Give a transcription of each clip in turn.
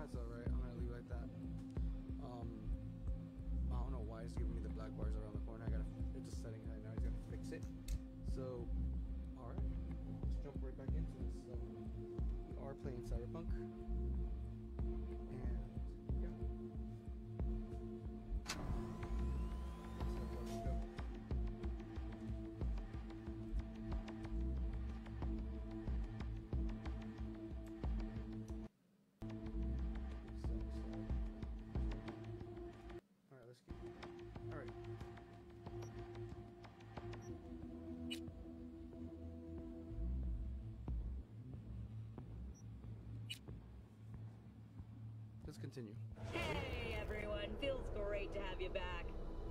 That's alright. I'm gonna leave it like that. Um, I don't know why he's giving me the black bars around the corner. I gotta. It's just setting right now. He's gonna fix it. So, alright. Let's jump right back into this. So, we are playing Cyberpunk. And, continue. Hey everyone, feels great to have you back.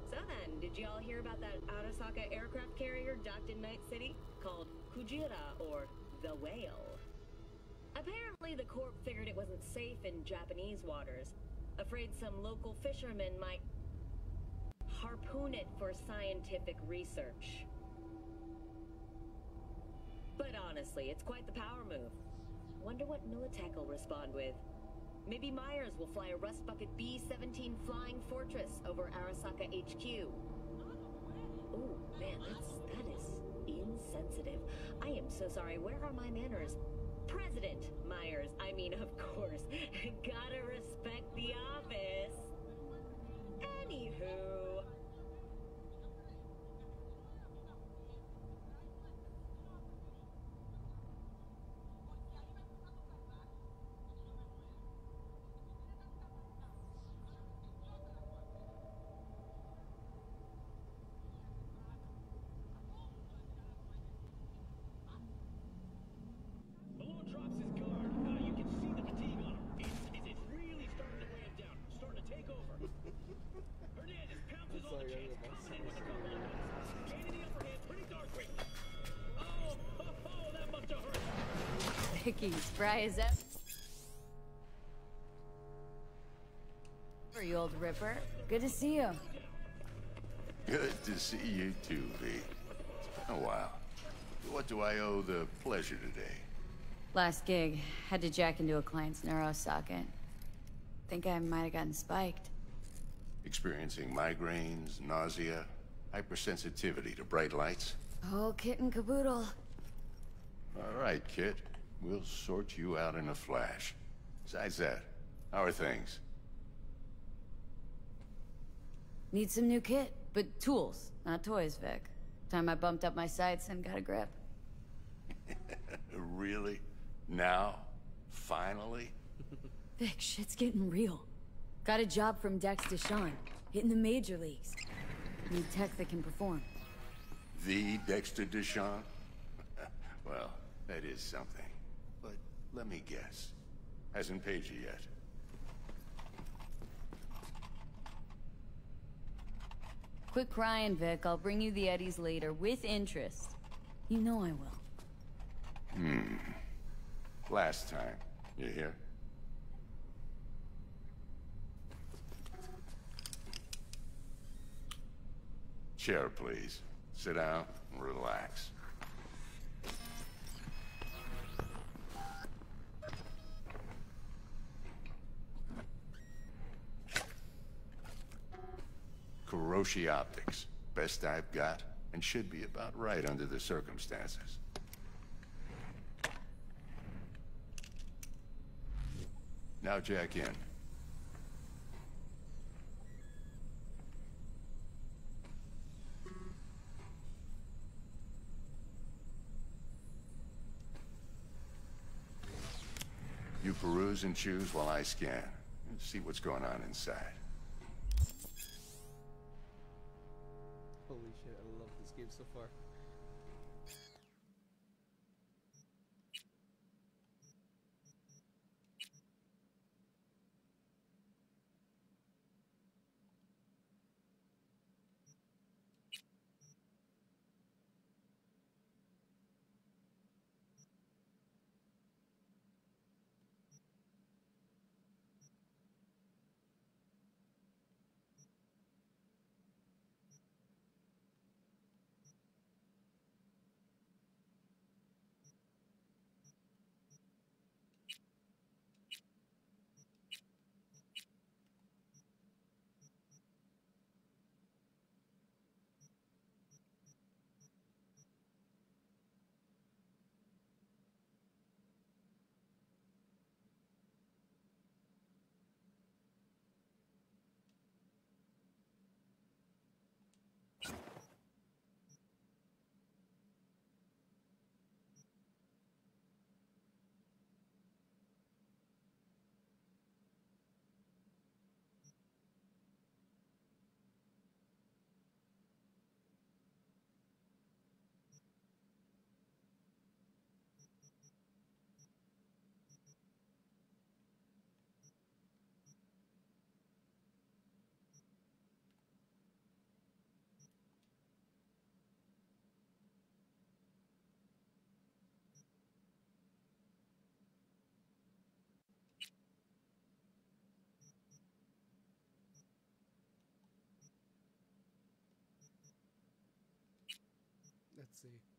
So then, did you all hear about that Arasaka aircraft carrier docked in Night City? Called Kujira, or the Whale. Apparently the Corp figured it wasn't safe in Japanese waters. Afraid some local fishermen might harpoon it for scientific research. But honestly, it's quite the power move. Wonder what Militech will respond with. Maybe Myers will fly a Rust Bucket B-17 Flying Fortress over Arasaka HQ. Ooh, man, that's, that is insensitive. I am so sorry. Where are my manners? President Myers, I mean, of course. Gotta respect the office. Anywho. Spry as ever. You old ripper. Good to see you. Good to see you too, V. It's been a while. What do I owe the pleasure today? Last gig, had to jack into a client's neuro socket. Think I might have gotten spiked. Experiencing migraines, nausea, hypersensitivity to bright lights? Oh, kit and caboodle. All right, Kit. We'll sort you out in a flash. Besides that, how are things? Need some new kit, but tools, not toys, Vic. Time I bumped up my sights and got a grip. really? Now? Finally? Vic, shit's getting real. Got a job from Dexter Deshawn, hitting the major leagues. Need tech that can perform. The Dexter Deshawn? well, that is something. Let me guess. Hasn't paid you yet. Quit crying, Vic. I'll bring you the Eddies later, with interest. You know I will. Hmm. Last time. You hear? Chair, please. Sit down and relax. Kiroshi Optics. Best I've got, and should be about right under the circumstances. Now jack in. You peruse and choose while I scan. See what's going on inside. So far. See.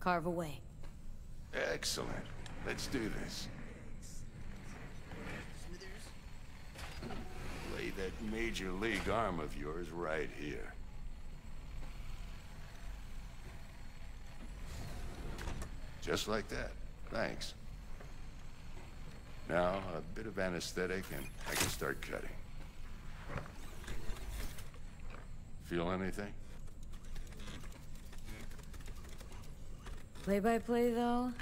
Carve away. Excellent. Let's do this. Lay that major league arm of yours right here. Just like that. Thanks. Now, a bit of anesthetic and I can start cutting. Feel anything? Play by play, though?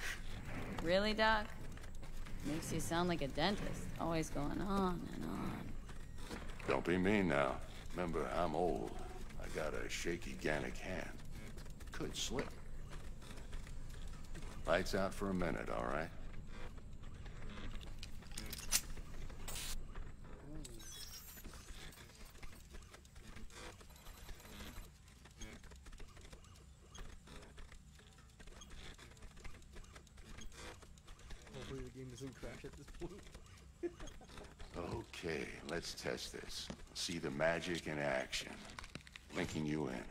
Really, Doc? Makes you sound like a dentist. Always going on and on. Don't be mean now. Remember, I'm old. I got a shaky Gannic hand. Could slip. Lights out for a minute, all right? Hopefully the game doesn't crash at this point. Okay, let's test this. See the magic in action. Linking you in.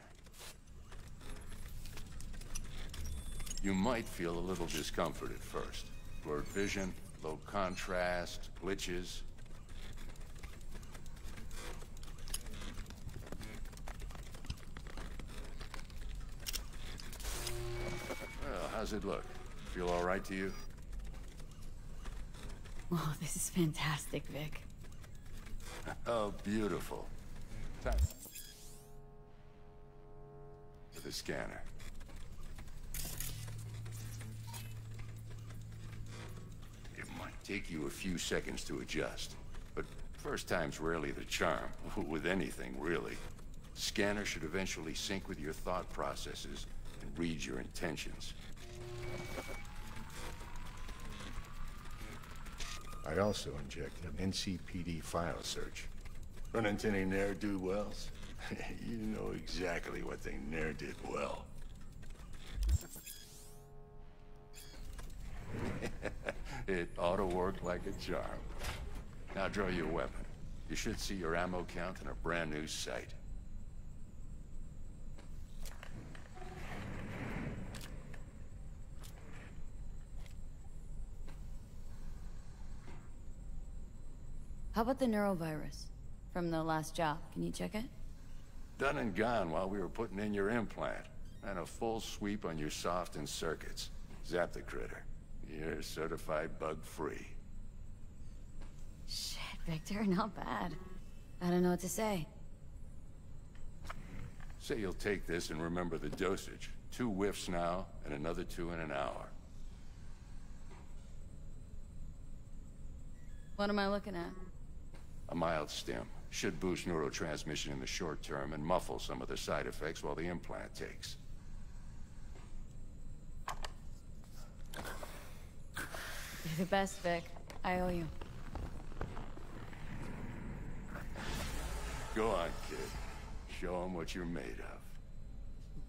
You might feel a little discomfort at first. Blurred vision, low contrast, glitches. Well, how's it look? Feel all right to you? Oh, this is fantastic, Vic. Oh, beautiful. Time. For the scanner. It might take you a few seconds to adjust, but first time's rarely the charm, with anything, really. Scanner should eventually sync with your thought processes and read your intentions. I also injected an NCPD file search. Run into any ne'er-do-wells? you know exactly what they ne'er did well. it ought to work like a charm. Now draw your weapon. You should see your ammo count in a brand new sight. How about the neurovirus? From the last job. Can you check it? Done and gone while we were putting in your implant. And a full sweep on your soft and circuits. Zap the critter. You're certified bug-free. Shit, Victor, not bad. I don't know what to say. Say you'll take this and remember the dosage. Two whiffs now, and another two in an hour. What am I looking at? A mild stim. Should boost neurotransmission in the short term and muffle some of the side effects while the implant takes. You're the best, Vic. I owe you. Go on, kid. Show 'em what you're made of.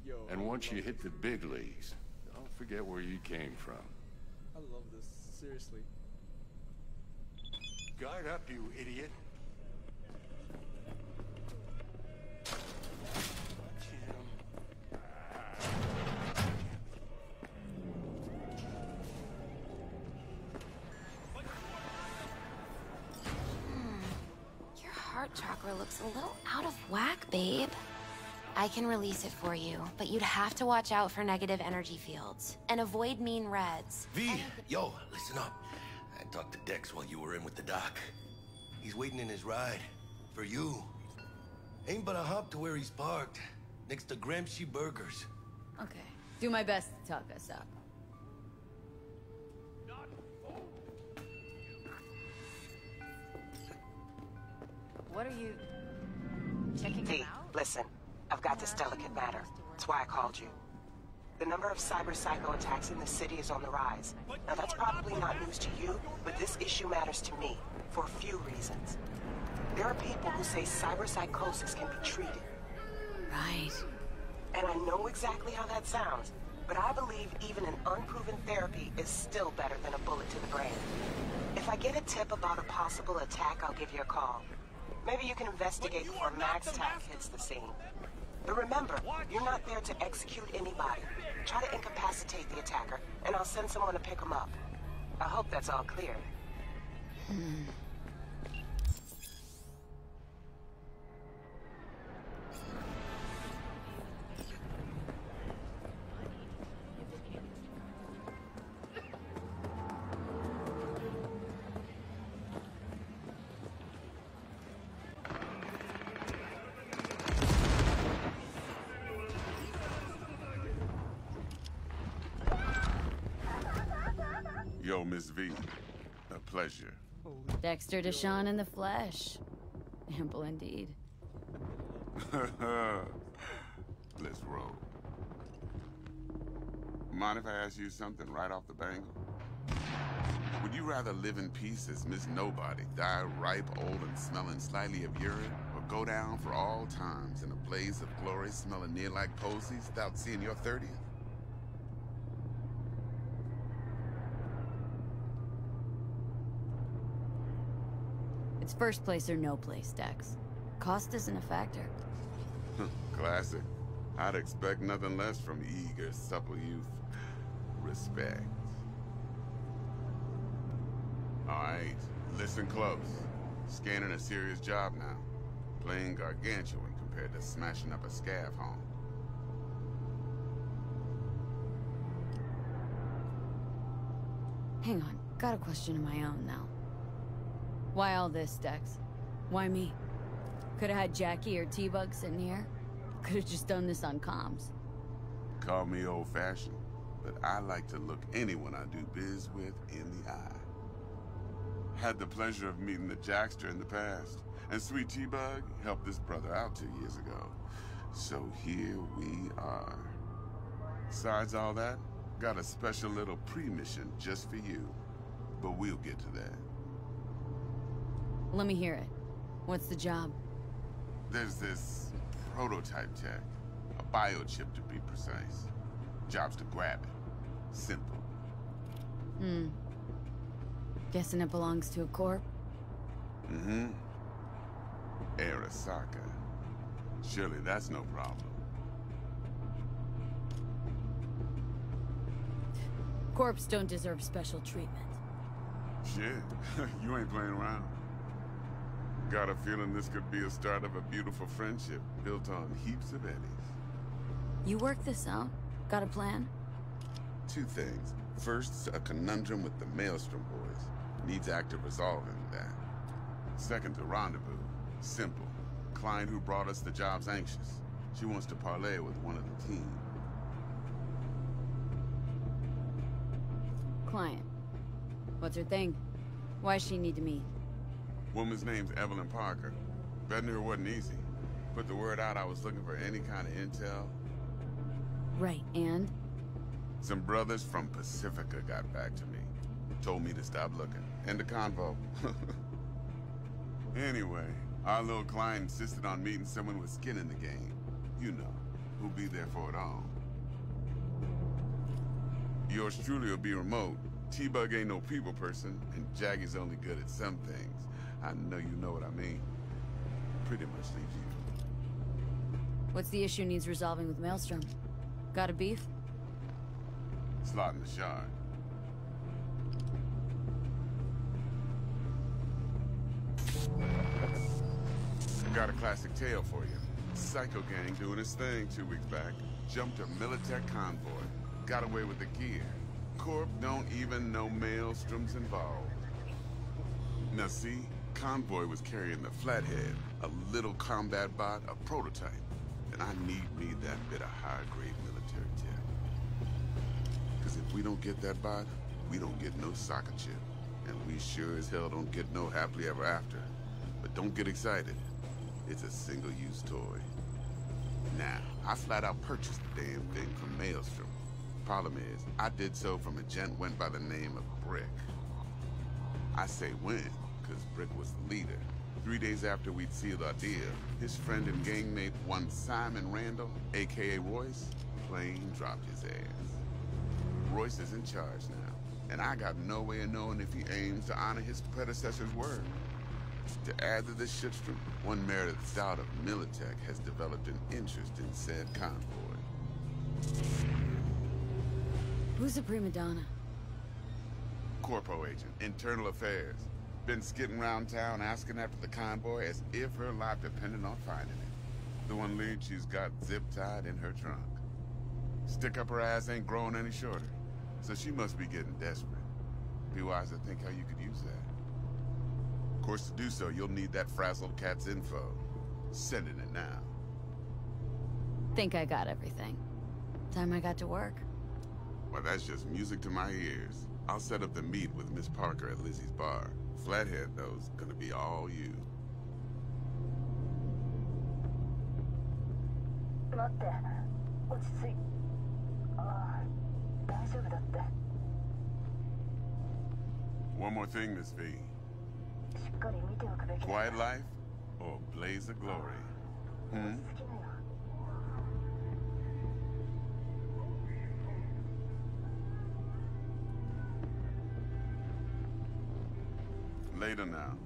Yo. And once you hit the big leagues, don't forget where you came from. I love this. Seriously. Guard up, you idiot. Chakra looks a little out of whack, babe. I can release it for you, but you'd have to watch out for negative energy fields and avoid mean reds. V, yo, listen up. I talked to Dex while you were in with the doc. He's waiting in his ride. For you. Ain't but a hop to where he's parked. Next to Gramsci Burgers. Okay. Do my best to talk us up. What are you... checking V, out? listen. I've got this delicate matter. That's why I called you. The number of cyber psycho attacks in the city is on the rise. Now that's probably not news to you, but this issue matters to me for a few reasons. There are people who say cyber psychosis can be treated. Right. And I know exactly how that sounds, but I believe even an unproven therapy is still better than a bullet to the brain. If I get a tip about a possible attack, I'll give you a call. Maybe you can investigate before MaxTac hits the scene. But remember, you're not there to execute anybody. Try to incapacitate the attacker, and I'll send someone to pick him up. I hope that's all clear. Yo, V. A pleasure. Dexter Deshawn in the flesh. Ample indeed. Let's roll. Mind if I ask you something right off the bangle? Would you rather live in peace as Miss Nobody, die ripe, old, and smelling slightly of urine, or go down for all times in a blaze of glory smelling near like posies without seeing your 30th? It's first place or no place, Dex. Cost isn't a factor. Classic. I'd expect nothing less from eager, supple youth. Respect. Alright, listen close. Scanning a serious job now. Playing gargantuan compared to smashing up a scav home. Hang on, got a question of my own now. Why all this, Dex? Why me? Could have had Jackie or T-Bug sitting here. Could have just done this on comms. Call me old-fashioned, but I like to look anyone I do biz with in the eye. Had the pleasure of meeting the Jackster in the past, and Sweet T-Bug helped this brother out two years ago. So here we are. Besides all that, got a special little pre-mission just for you. But we'll get to that. Let me hear it. What's the job? There's this prototype tech, a biochip to be precise. Job's to grab it. Simple. Hmm. Guessing it belongs to a corp? Mm-hmm. Arasaka. Surely that's no problem. Corps don't deserve special treatment. Shit, you ain't playing around. Got a feeling this could be a start of a beautiful friendship built on heaps of eddies. You work this out? Got a plan? Two things. First, a conundrum with the Maelstrom boys. Needs active resolving that. Second, a rendezvous. Simple. Client who brought us the job's anxious. She wants to parlay with one of the team. Client. What's her thing? Why she need to meet? Woman's name's Evelyn Parker. Betting her wasn't easy. Put the word out I was looking for any kind of intel. Right, and? Some brothers from Pacifica got back to me. Told me to stop looking. End the convo. anyway, our little client insisted on meeting someone with skin in the game. You know, who'll be there for it all. Yours truly will be remote. T-Bug ain't no people person, and Jackie's only good at some things. I know you know what I mean. Pretty much leaves you. What's the issue needs resolving with Maelstrom? Got a beef? Slot in the shard. Got a classic tale for you. Psycho gang doing his thing two weeks back. Jumped a Militech convoy. Got away with the gear. Corp don't even know Maelstrom's involved. Now see, Convoy was carrying the Flathead, a little combat bot, a prototype. And I need me that bit of high-grade military tech. Because if we don't get that bot, we don't get no soccer chip. And we sure as hell don't get no happily ever after. But don't get excited. It's a single-use toy. Now, I flat out purchased the damn thing from Maelstrom. Problem is, I did so from a gent went by the name of Brick. I say when, because Brick was the leader. Three days after we'd sealed our deal, his friend and gangmate, one Simon Randall, aka Royce, plain dropped his ass. Royce is in charge now, and I got no way of knowing if he aims to honor his predecessor's word. To add to this shitstorm, one Meredith Stout of Militech has developed an interest in said convoy. Who's a prima donna? Corpo agent, internal affairs. Been skidding around town asking after the convoy as if her life depended on finding it. The one lead she's got zip-tied in her trunk. Stick up her ass ain't growing any shorter, so she must be getting desperate. Be wise to think how you could use that. Of course, to do so, you'll need that frazzled cat's info. Sending it now. Think I got everything. Time I got to work. Well, that's just music to my ears. I'll set up the meet with Miss Parker at Lizzie's bar. Flathead, though, is going to be all you. One more thing, Miss V. Quiet life or blaze of glory? Hmm? Later now.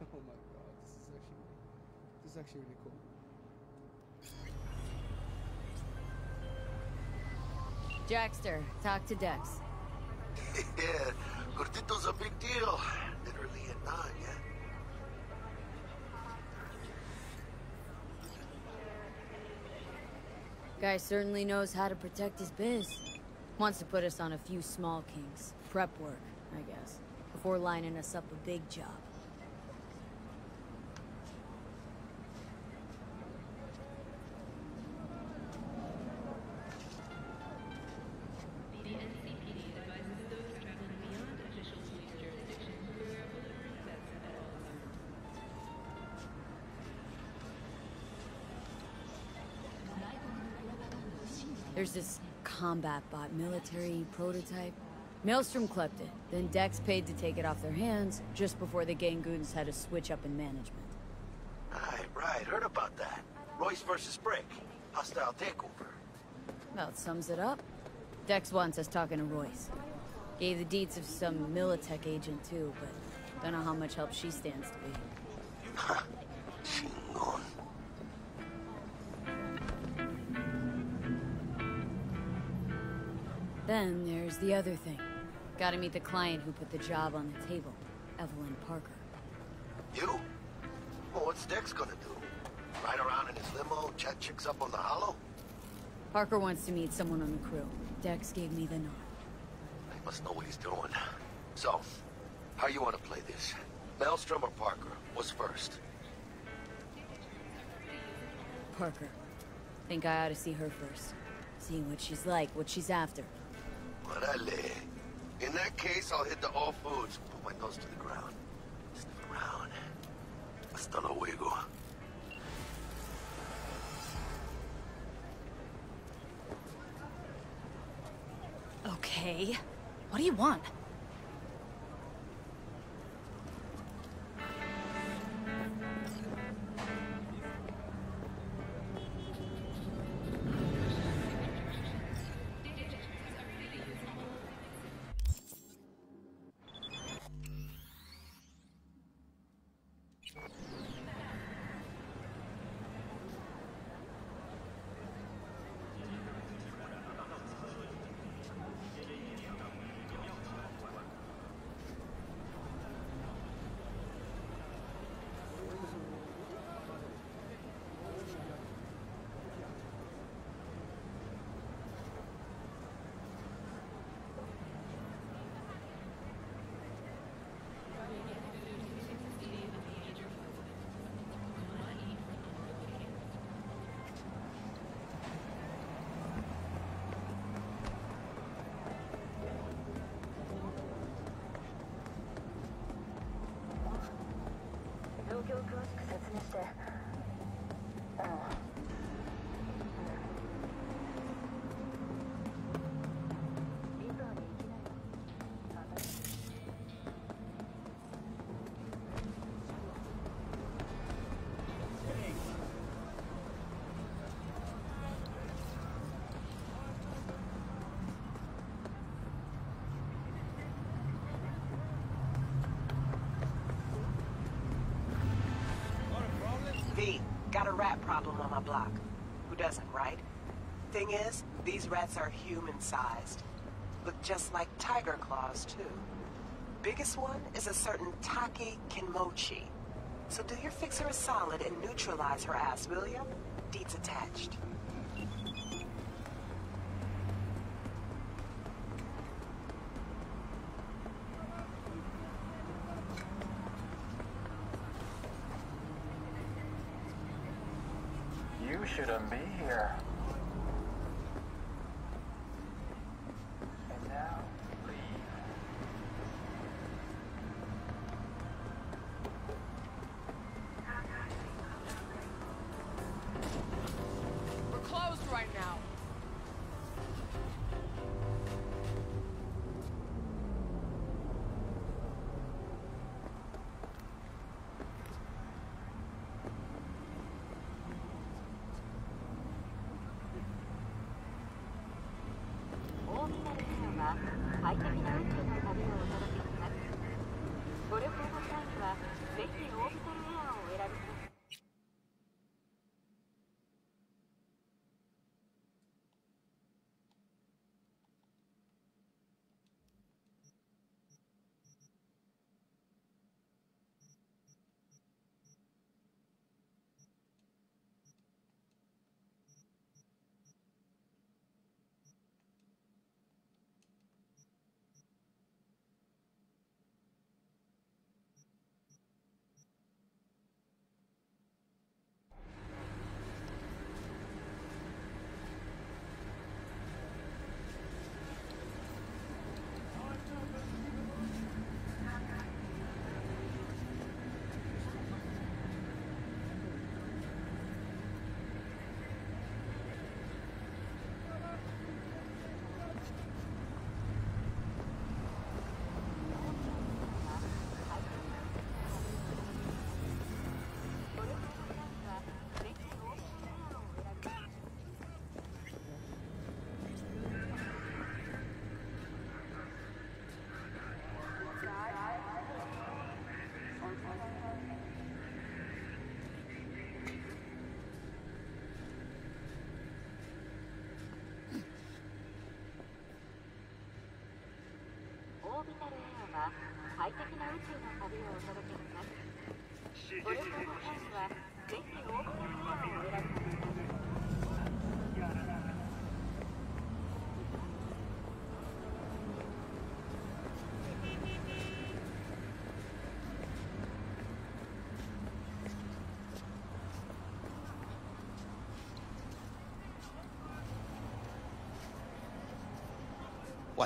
Oh my god, this is actually this is actually really cool. Jackster, talk to Dex. yeah, Gordito's a big deal. Literally a nine, yeah. Guy certainly knows how to protect his biz. Wants to put us on a few small kinks. Prep work, I guess. Before lining us up a big job. There's this combat bot military prototype. Maelstrom clept it, then Dex paid to take it off their hands just before the Gangoons had a switch up in management. Right, right. Heard about that. Royce versus Brick. Hostile takeover. Well, it sums it up. Dex wants us talking to Royce. Gave the deeds of some Militech agent too, but don't know how much help she stands to be. Then there's the other thing. Gotta meet the client who put the job on the table, Evelyn Parker. You? Well, what's Dex gonna do? Ride around in his limo, chat chicks up on the holo? Parker wants to meet someone on the crew. Dex gave me the nod. He must know what he's doing. So, how you want to play this? Maelstrom or Parker? What's first? Parker. Think I ought to see her first. See what she's like, what she's after. Órale. In that case, I'll hit the All Foods. Put my nose to the ground. Sniff around. Hasta luego. Okay. What do you want? Thing is, these rats are human-sized. Look just like Tyger Claws, too. Biggest one is a certain Taki Kinmochi. So do your fixer a solid and neutralize her ass, will ya? Deeds attached. ピタルへ快適な宇宙の旅をお届けしますご旅行の際にはぜひアをお選びくだ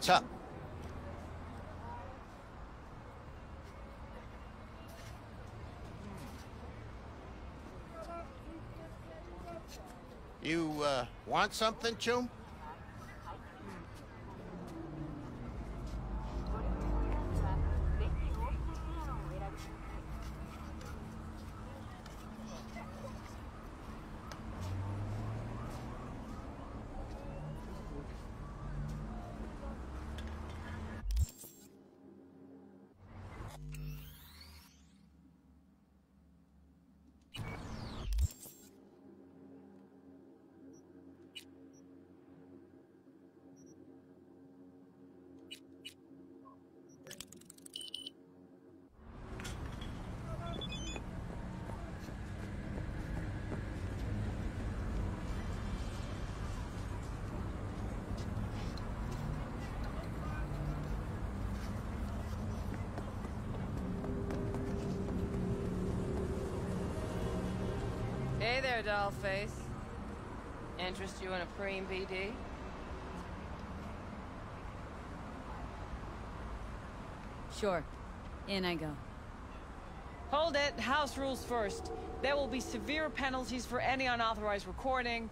さい。Want something, Chum? Hey there, dollface. Interest you in a preem BD? Sure. In I go. Hold it. House rules first. There will be severe penalties for any unauthorized recording.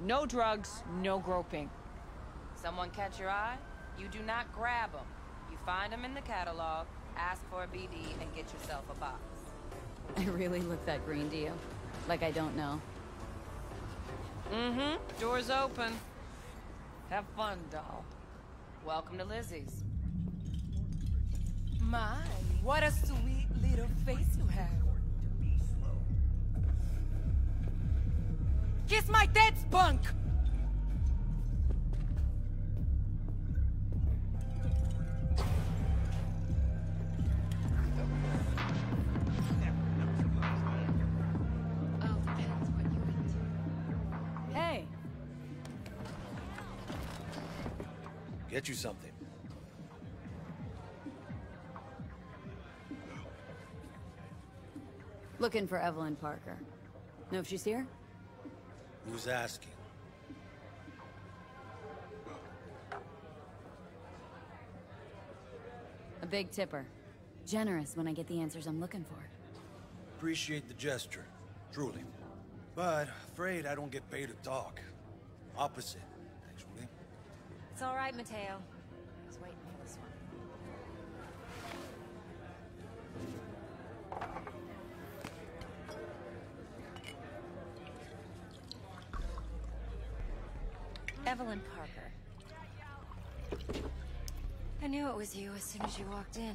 No drugs, no groping. Someone catch your eye? You do not grab them. You find them in the catalog, ask for a BD, and get yourself a box. I really look that green to you. Like I don't know. Mm-hmm. Door's open. Have fun, doll. Welcome to Lizzie's. My, what a sweet little face you have. Kiss my dead spunk! Get you something. Looking for Evelyn Parker. Know if she's here? Who's asking? A big tipper. Generous when I get the answers I'm looking for. Appreciate the gesture, truly. But afraid I don't get paid to talk. Opposite. It's all right, Mateo. I was waiting for this one. Evelyn Parker. I knew it was you as soon as you walked in.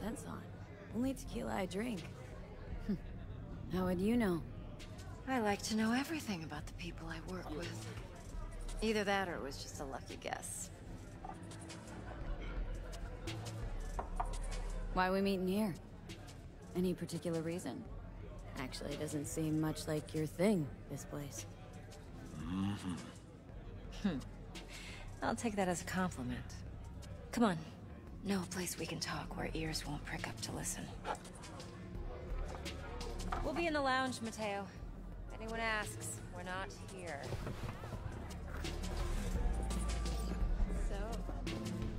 Sense on. Only tequila I drink. How would you know? I like to know everything about the people I work with. Either that or it was just a lucky guess. Why we meeting here? Any particular reason? Actually, it doesn't seem much like your thing, this place. Mm-hmm. Hmm. I'll take that as a compliment. Come on. Know a place we can talk where ears won't prick up to listen. We'll be in the lounge, Mateo. If anyone asks, we're not here. So,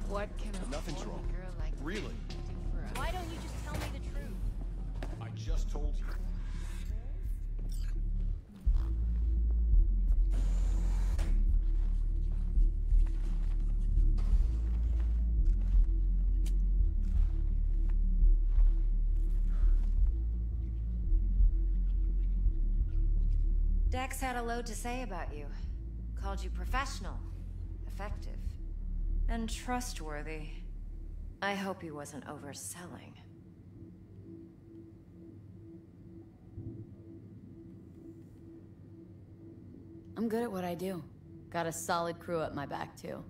what can a Nothing's wrong. girl like Really? Dex had a load to say about you. Called you professional, effective, and trustworthy. I hope he wasn't overselling. I'm good at what I do. Got a solid crew at my back, too.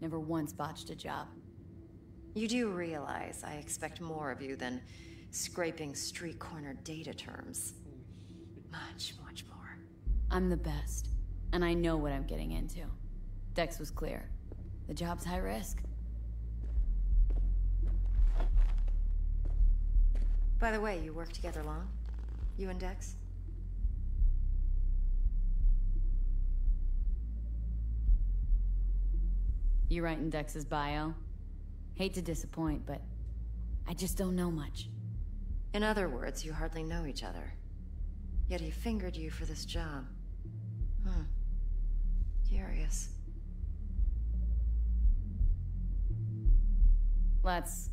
Never once botched a job. You do realize I expect more of you than scraping street corner data terms. Much, much more. I'm the best, and I know what I'm getting into. Dex was clear. The job's high risk. By the way, you work together long? You and Dex? You writing Dex's bio? Hate to disappoint, but I just don't know much. In other words, you hardly know each other. Yet he fingered you for this job. Hmm. Curious. Let's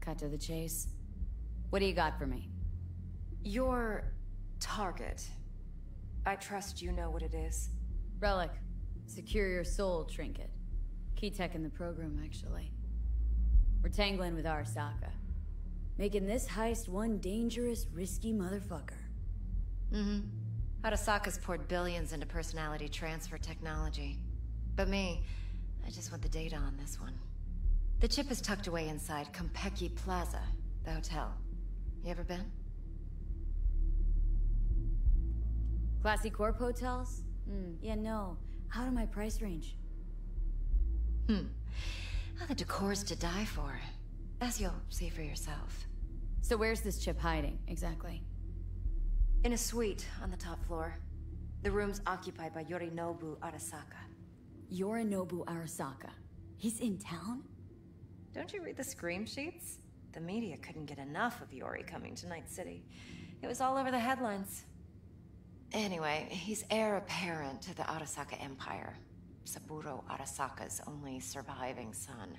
cut to the chase. What do you got for me? Your target. I trust you know what it is. Relic. Secure your soul trinket. Key tech in the program, actually. We're tangling with Arasaka. Making this heist one dangerous, risky motherfucker. Mm-hmm. Arasaka's poured billions into personality transfer technology. But me, I just want the data on this one. The chip is tucked away inside Konpeki Plaza, the hotel. You ever been? Classy Corp hotels? Hmm, yeah, no. Out of my price range. Hmm. Well, the decor's to die for. As you'll see for yourself. So where's this chip hiding, exactly? In a suite on the top floor. The room's occupied by Yorinobu Arasaka. Yorinobu Arasaka? He's in town? Don't you read the scream sheets? The media couldn't get enough of Yori coming to Night City. It was all over the headlines. Anyway, he's heir apparent to the Arasaka Empire. Saburo Arasaka's only surviving son.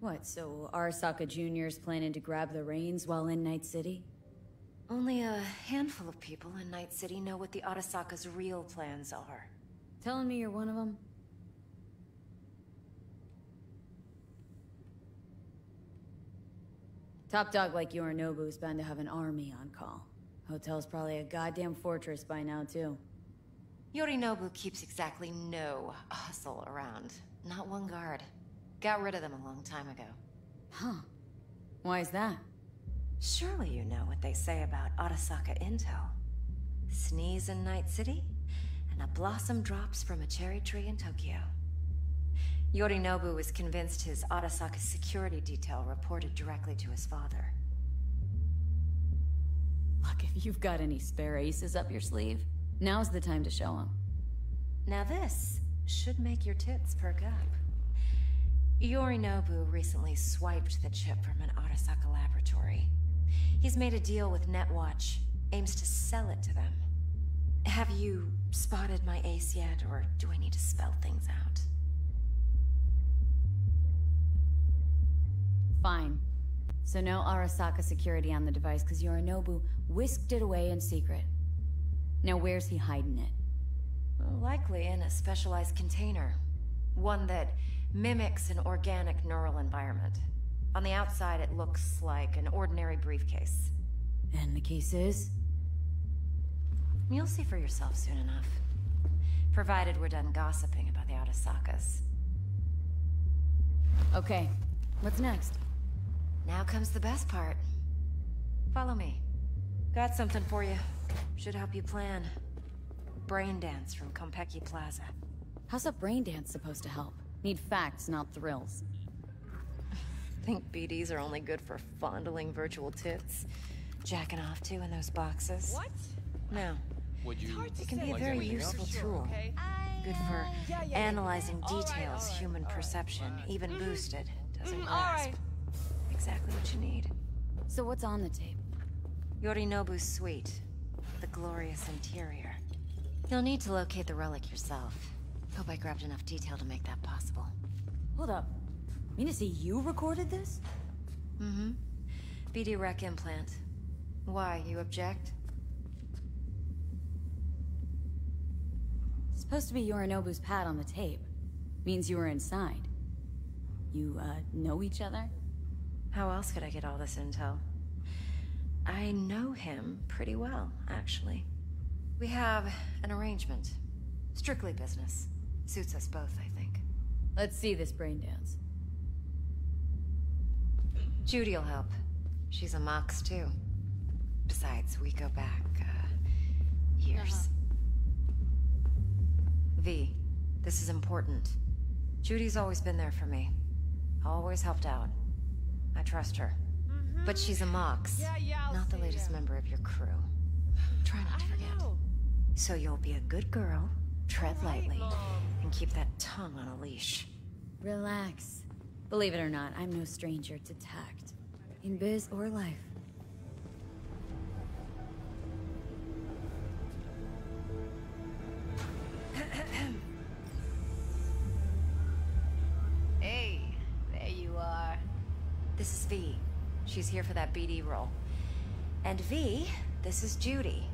What, so Arasaka Jr.'s planning to grab the reins while in Night City? Only a handful of people in Night City know what the Arasaka's real plans are. Telling me you're one of them? Top dog like Yorinobu's bound to have an army on call. Hotel's probably a goddamn fortress by now, too. Yorinobu keeps exactly no hustle around. Not one guard. Got rid of them a long time ago. Huh. Why is that? Surely you know what they say about Arasaka intel. Sneeze in Night City, and a blossom drops from a cherry tree in Tokyo. Yorinobu was convinced his Arasaka security detail reported directly to his father. Look, if you've got any spare aces up your sleeve, now's the time to show them. Now this should make your tits perk up. Yorinobu recently swiped the chip from an Arasaka laboratory. He's made a deal with Netwatch, aims to sell it to them. Have you spotted my ace yet, or do I need to spell things out? Fine. So no Arasaka security on the device because Yorinobu whisked it away in secret. Now where's he hiding it? Likely in a specialized container. One that mimics an organic neural environment. On the outside, it looks like an ordinary briefcase. And the case is? You'll see for yourself soon enough. Provided we're done gossiping about the Arasakas. Okay, what's next? Now comes the best part. Follow me. Got something for you. Should help you plan. Brain dance from Konpeki Plaza. How's a brain dance supposed to help? Need facts, not thrills. Think BDs are only good for fondling virtual tits? Jacking off to in those boxes? What? No. Would you? It can be a very anything else? useful tool. Good for analyzing details, human perception, even boosted. Doesn't grasp. Exactly what you need. So what's on the tape? Yorinobu's suite. The glorious interior. You'll need to locate the relic yourself. Hope I grabbed enough detail to make that possible. Hold up. Mean to say you recorded this? Mm-hmm. BD Rec implant. Why, you object? It's Supposed to be Yorinobu's pad on the tape. Means you were inside. You, uh, know each other? How else could I get all this intel? I know him pretty well, actually. We have an arrangement. Strictly business. Suits us both, I think. Let's see this brain dance. Judy'll help. She's a Mox, too. Besides, we go back, uh, years. V, this is important. Judy's always been there for me. Always helped out. I trust her. But she's a Mox, Yeah, yeah, not the see member of your crew. Try not to forget. So you'll be a good girl, tread lightly, and keep that tongue on a leash. Relax. Believe it or not, I'm no stranger to tact. In biz or life. Hey, there you are. This is V. She's here for that BD role. And V, this is Judy.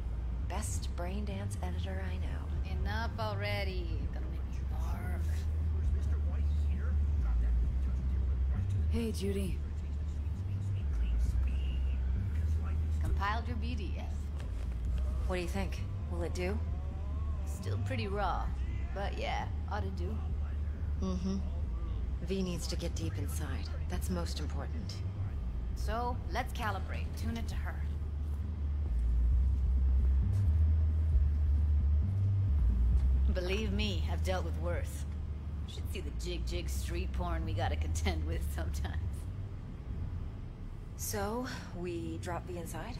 Best brain dance editor I know. Enough already. Gonna make me barf. Hey, Judy. Compiled your BD yet? What do you think? Will it do? Still pretty raw. But yeah, ought to do. Mm-hmm. V needs to get deep inside. That's most important. So, let's calibrate. Tune it to her. Believe me, I've dealt with worse. Should see the jig-jig street porn we gotta contend with sometimes. So, we drop V inside?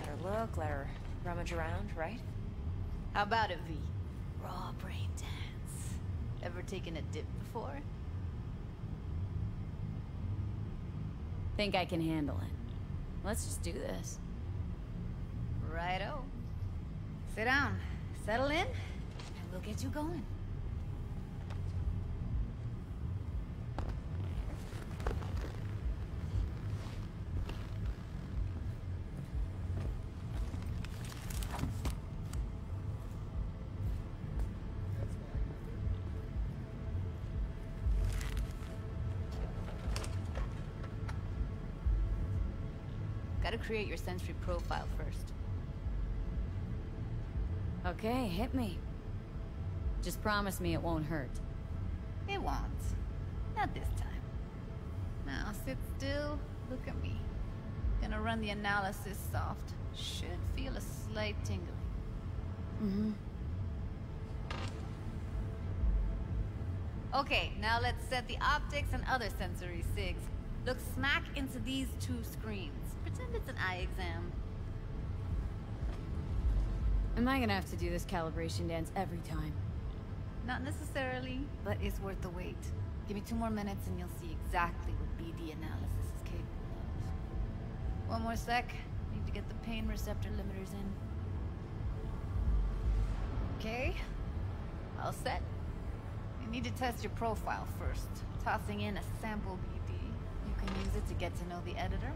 Let her look, let her rummage around, right? How about it, V? Raw brain dance. Ever taken a dip before? Think I can handle it. Let's just do this. Righto. Sit down, settle in, and we'll get you going. Create your sensory profile first. Okay, hit me. Just promise me it won't hurt. It won't. Not this time. Now sit still, look at me. Gonna run the analysis soft. Should feel a slight tingle. Mm-hmm. Okay, now let's set the optics and other sensory sigs. Look smack into these two screens. Pretend it's an eye exam. Am I gonna have to do this calibration dance every time? Not necessarily, but it's worth the wait. Give me two more minutes and you'll see exactly what BD analysis is capable of. One more sec. Need to get the pain receptor limiters in. Okay. All set. You need to test your profile first. Tossing in a sample to get to know the editor.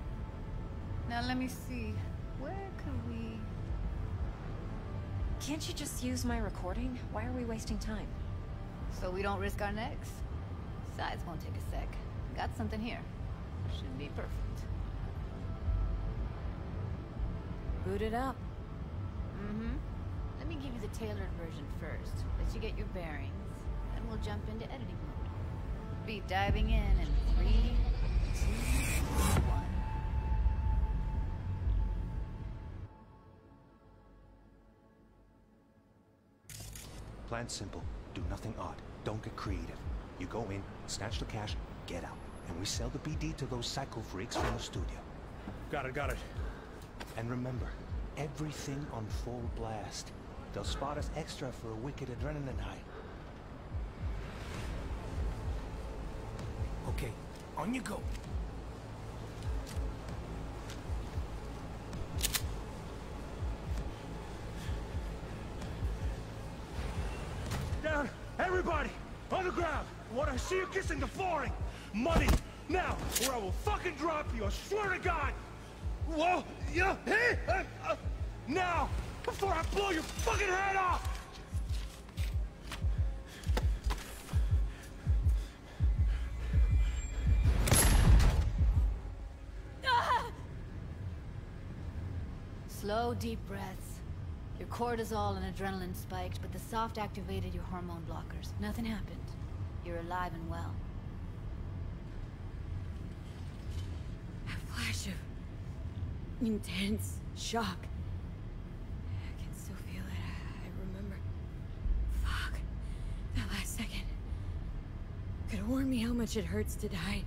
Now let me see. Where could we... Can't you just use my recording? Why are we wasting time? So we don't risk our necks? Besides, won't take a sec. Got something here. Should be perfect. Boot it up. Mm-hmm. Let me give you the tailored version first. Let you get your bearings. Then we'll jump into editing mode. Be diving in in three. Plan simple. Do nothing odd. Don't get creative. You go in, snatch the cash, get out. And we sell the BD to those psycho freaks from the studio. Got it, got it. And remember, everything on full blast. They'll spot us extra for a wicked adrenaline high. Okay, on you go. Down! Everybody! On the ground! What I see you kissing the flooring! Money! Now! Or I will fucking drop you! I swear to God! Whoa! Yeah! Hey! Uh, uh, now! Before I blow your fucking head off! Slow, deep breaths. Your cortisol and adrenaline spiked, but the soft activated your hormone blockers. Nothing happened. You're alive and well. A flash of intense shock. I can still feel it. I remember. Fuck. That last second. Could warn me how much it hurts to die.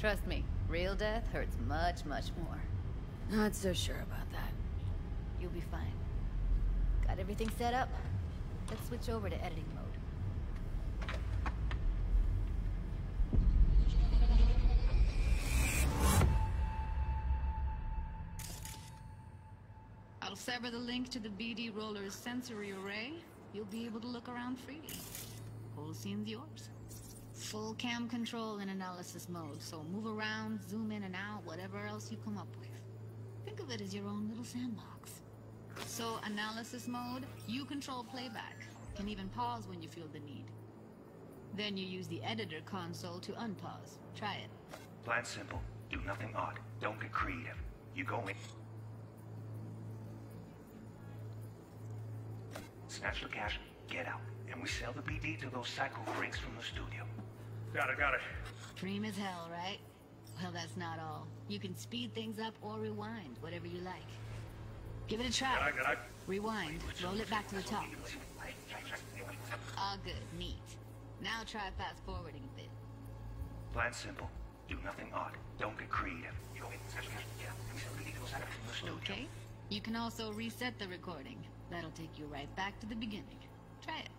Trust me, real death hurts much, much more. Not so sure about that. You'll be fine. Got everything set up? Let's switch over to editing mode. I'll sever the link to the BD Roller's sensory array. You'll be able to look around freely. Whole scene's yours. Full cam control in analysis mode, so move around, zoom in and out, whatever else you come up with. Think of it as your own little sandbox. So, analysis mode, you control playback. Can even pause when you feel the need. Then you use the editor console to unpause. Try it. Plan simple. Do nothing odd. Don't get creative. You go in. Snatch the cash, get out, and we sell the BD to those psycho freaks from the studio. Got it, got it. Dream as hell, right? Well, that's not all. You can speed things up or rewind, whatever you like. Give it a try. Got it, got it. Rewind. Roll it back to the top. All good. Neat. Now try fast forwarding a bit. Plan simple. Do nothing odd. Don't get creative. You go in, snatch the cash, get out, and we sell the BD to those psycho from the studio. Okay. You can also reset the recording. That'll take you right back to the beginning. Try it.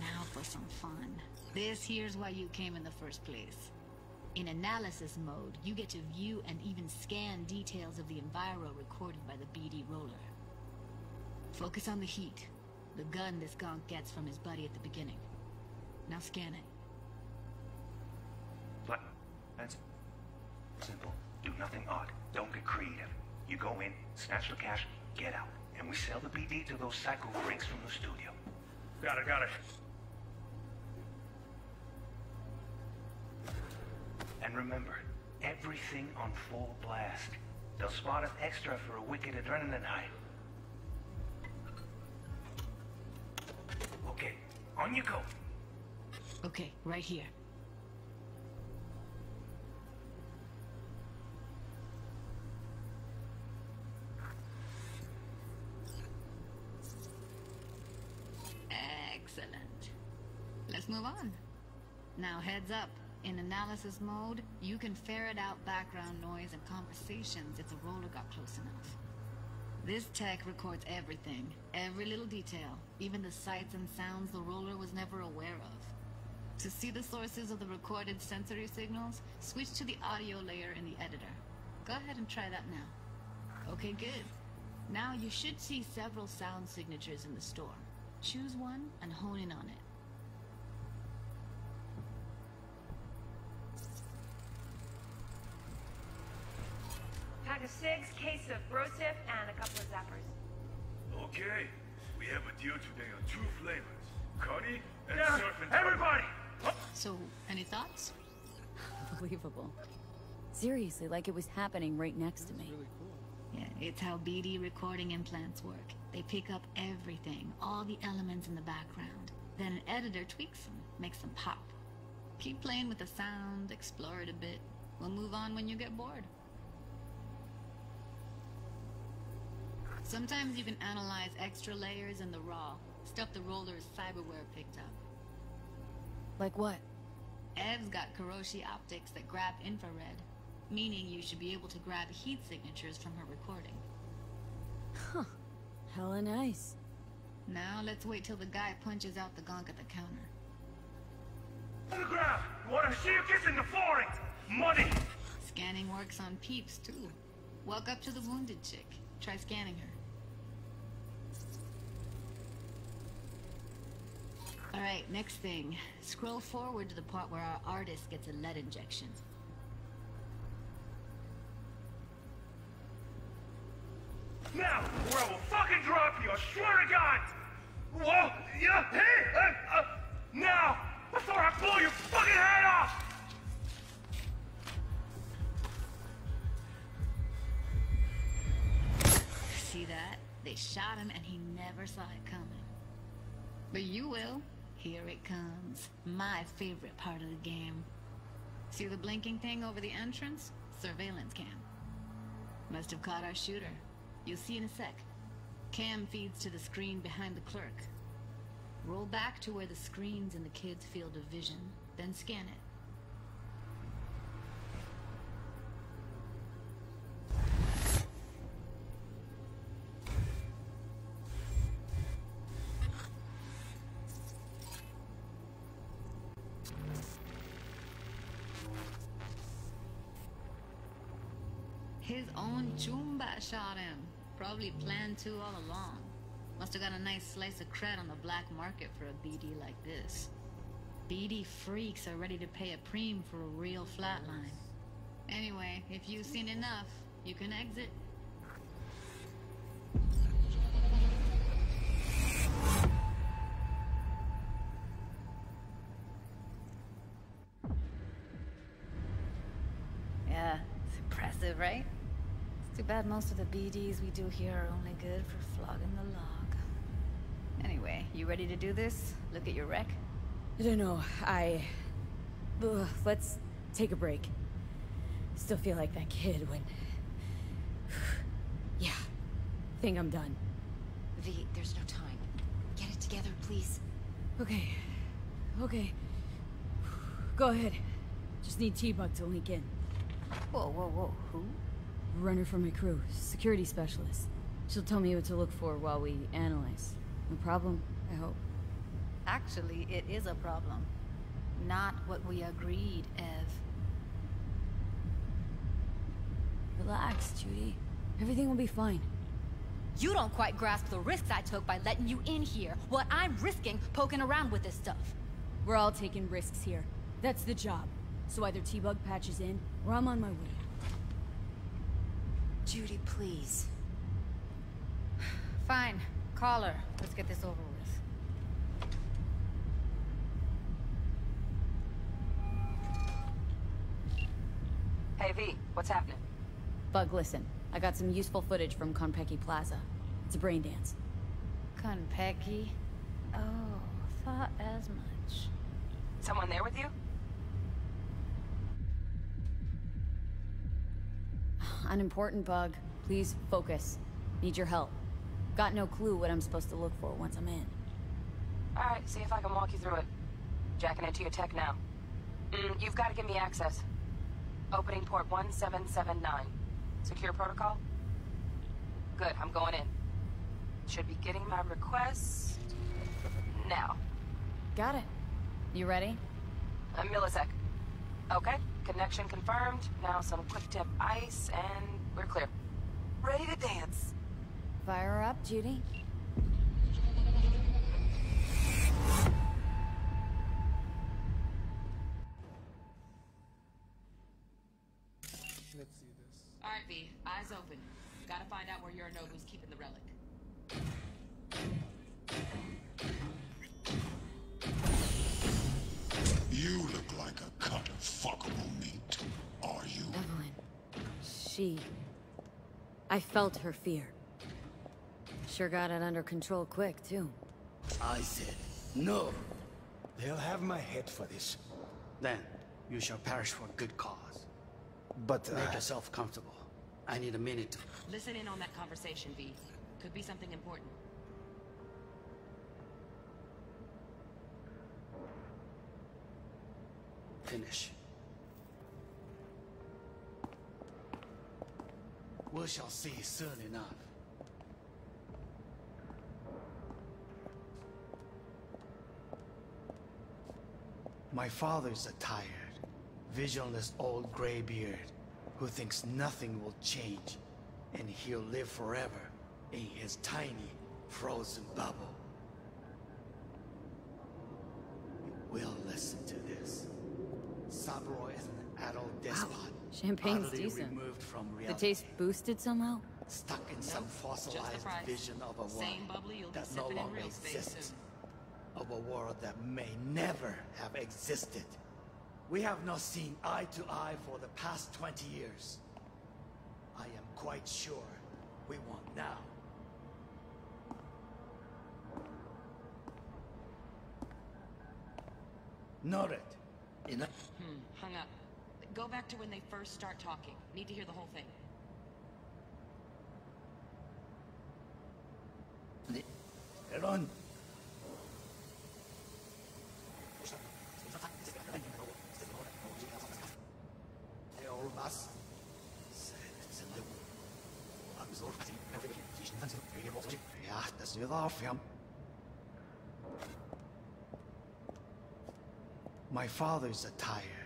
Now for some fun. This here's why you came in the first place. In analysis mode, you get to view and even scan details of the enviro recorded by the BD roller. Focus on the heat, the gun this gonk gets from his buddy at the beginning. Now scan it. Plan that's simple. Do nothing odd. Don't get creative. You go in, snatch the cash, get out, and we sell the BD to those psycho freaks from the studio. Got it, got it. And remember, everything on full blast. They'll spot us extra for a wicked adrenaline high. Okay, on you go. Okay, right here. Excellent. Let's move on. Now heads up. In analysis mode, you can ferret out background noise and conversations if the roller got close enough. This tech records everything, every little detail, even the sights and sounds the roller was never aware of. To see the sources of the recorded sensory signals, switch to the audio layer in the editor. Go ahead and try that now. Okay, good. Now you should see several sound signatures in the store. Choose one and hone in on it. Pack of cigs, case of Brosif, and a couple of zappers. Okay, we have a deal today on two flavors. Connie and Yeah, Surf and everybody! So, any thoughts? Unbelievable. Seriously, like it was happening right next to me. Yeah, it's how BD recording implants work. They pick up everything, all the elements in the background. Then an editor tweaks them, makes them pop. Keep playing with the sound, explore it a bit. We'll move on when you get bored. Sometimes you can analyze extra layers in the raw, stuff the roller's cyberware picked up. Like what? Ev's got Kiroshi optics that grab infrared, meaning you should be able to grab heat signatures from her recording. Huh. Hella nice. Now let's wait till the guy punches out the gonk at the counter. On the ground! Wanna see you kissing the flooring! Money! Scanning works on peeps too. Walk up to the wounded chick. Try scanning her. Alright, next thing. Scroll forward to the part where our artist gets a lead injection. Now, or I will fucking drop you, I swear to God! Whoa! Yeah! Hey! Uh, uh, now! Before I blow your fucking head off! See that? They shot him and he never saw it coming. But you will. Here it comes. My favorite part of the game. See the blinking thing over the entrance? Surveillance cam. Must have caught our shooter. You'll see in a sec. Cam feeds to the screen behind the clerk. Roll back to where the screen's in the kid's field of vision, then scan it. His own Chooma shot him. Probably planned to all along. Must have got a nice slice of cred on the black market for a BD like this. BD freaks are ready to pay a preem for a real flatline. Anyway, if you've seen enough, you can exit. Too bad most of the BDs we do here are only good for flogging the log. Anyway, you ready to do this? Look at your wreck? I don't know. I. Ugh, let's take a break. Still feel like that kid when. yeah. Think I'm done. V, there's no time. Get it together, please. Okay. Okay. Go ahead. Just need T-Bug to link in. Whoa, whoa, whoa. Who? Runner for my crew. Security specialist. She'll tell me what to look for while we analyze. No problem, I hope. Actually, it is a problem. Not what we agreed, Ev. Relax, Judy. Everything will be fine. You don't quite grasp the risks I took by letting you in here. What I'm risking poking around with this stuff. We're all taking risks here. That's the job. So either T-Bug patches in, or I'm on my way. Judy, please. Fine. Call her. Let's get this over with. Hey, V, what's happening? Bug, listen. I got some useful footage from Konpeki Plaza. It's a brain dance. Konpeki? Oh, thought as much. Someone there with you? Unimportant, Bug. Please focus. Need your help. Got no clue what I'm supposed to look for once I'm in. Alright, see if I can walk you through it. Jacking into your tech now. Mm, you've got to give me access. Opening port 1779. Secure protocol? Good, I'm going in. Should be getting my request... now. Got it. You ready? A millisec. Okay, connection confirmed. Now some quick tip ice, and we're clear. Ready to dance. Fire her up, Judy. Let's see this. Alright, V. Eyes open. Gotta find out where Yorinobu's keeping the She... I felt her fear. Sure got it under control quick, too. I said, no. They'll have my head for this. Then, you shall perish for a good cause. But, uh... Make yourself comfortable. I need a minute to... Listen in on that conversation, V. Could be something important. Finish. We shall see soon enough. My father's a tired, visionless old graybeard who thinks nothing will change and he'll live forever in his tiny, frozen bubble. We'll listen to this. Saburo is an adult despot. Champagne's utterly decent. removed from The taste boosted somehow? Stuck in some fossilized vision of a world Same bubbly you'll be that no sipping in longer real exists. Of a world that may never have existed. We have not seen eye to eye for the past 20 years. I am quite sure we want now. Noted. Enough. Hmm, hung up. Go back to when they first start talking. Need to hear the whole thing. Elon. Ja, dat is nu wel af, ja. My father's a tired,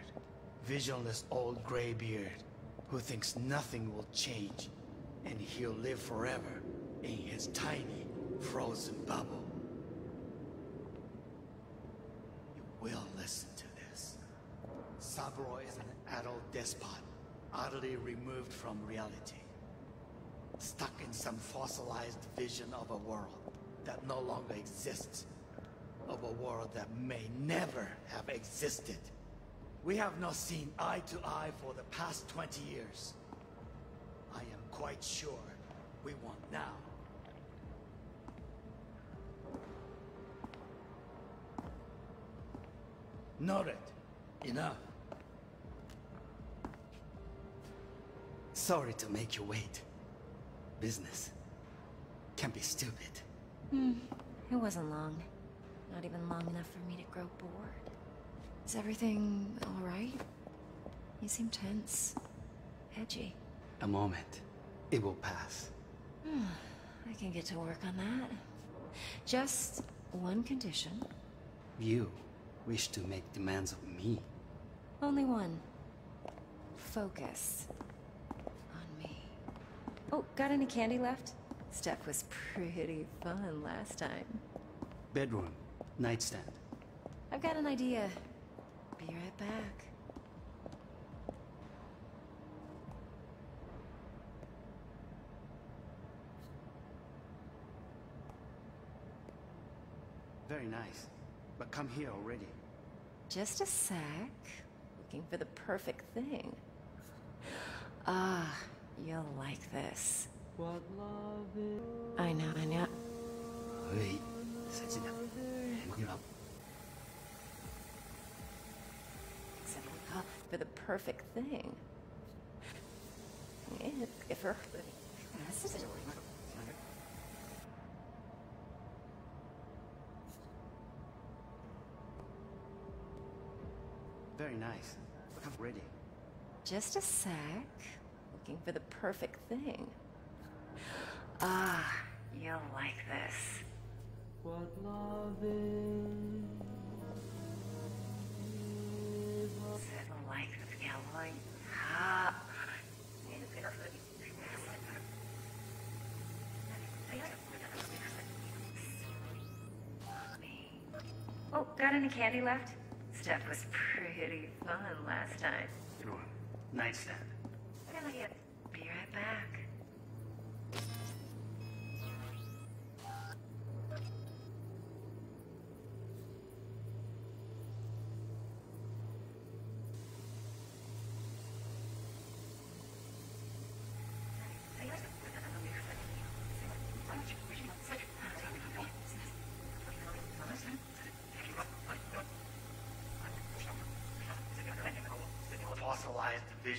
visionless old graybeard who thinks nothing will change, and he'll live forever in his tiny, frozen bubble. You will listen to this. Saburo is an adult despot, utterly removed from reality. Stuck in some fossilized vision of a world that no longer exists. Of a world that may never have existed. We have not seen eye to eye for the past 20 years. I am quite sure we want now. Noted. Enough. Sorry to make you wait. Business can be stupid. Hmm. It wasn't long. Not even long enough for me to grow bored. Is everything alright? You seem tense. Edgy. A moment. It will pass. Hmm, I can get to work on that. Just one condition. You wish to make demands of me. Only one. Focus. On me. Oh, got any candy left? Stuff was pretty fun last time. Bedroom. Nightstand. I've got an idea. Be back. Very nice. But come here already. Just a sec. Looking for the perfect thing. Ah, you'll like this. What love is. I know, I know. Wait. Sexy. Give up. For the perfect thing. If, if her. Very nice. Come ready. Just a sec. Looking for the perfect thing. Ah, you'll like this. What love is. Settle like the yellow. Ah. Oh, got any candy left? Stuff was pretty fun last time. Bedroom. Nightstand. Gonna get. Be right back.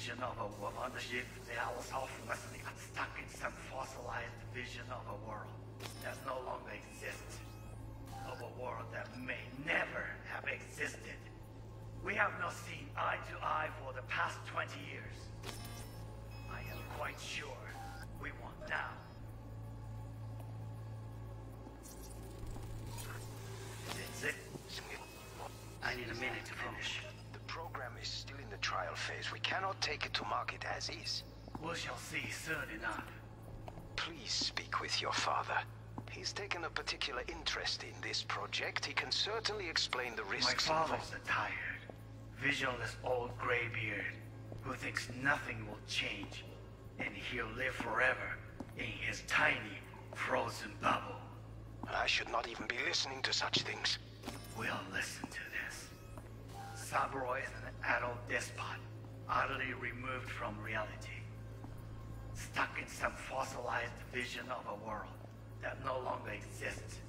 Vision of a woman. Shit, I was stuck in some fossilized vision of a world that no longer exists. Of a world that may never have existed. We have not seen eye to eye for the past 20 years. I am quite sure take it to market as is. We shall see soon enough. Please speak with your father. He's taken a particular interest in this project. He can certainly explain the risks. My father's a tired, visionless old graybeard who thinks nothing will change and he'll live forever in his tiny, frozen bubble. I should not even be listening to such things. We'll listen to this. Saburo is an adult despot, utterly removed from reality. Stuck in some fossilized vision of a world that no longer exists.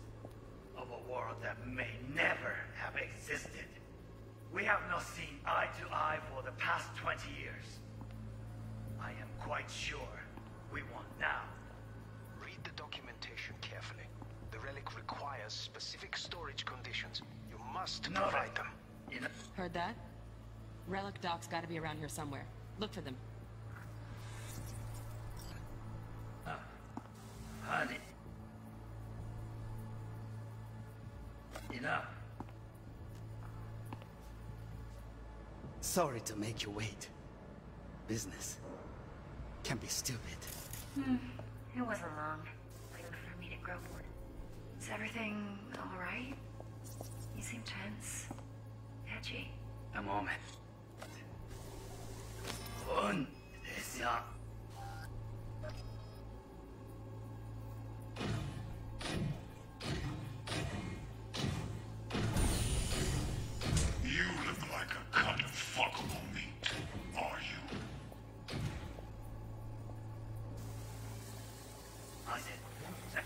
Of a world that may never have existed. We have not seen eye to eye for the past 20 years. I am quite sure we want now. Read the documentation carefully. The relic requires specific storage conditions. You must No, provide them. You know, Heard that? Relic docs gotta be around here somewhere. Look for them. honey. Enough. Sorry to make you wait. Business Can't be stupid. Hmm. It wasn't long. Waiting for me to grow bored. Is everything alright? You seem tense. Edgy. A moment. Un desea. You look like a cut of fuckable meat, are you? I said,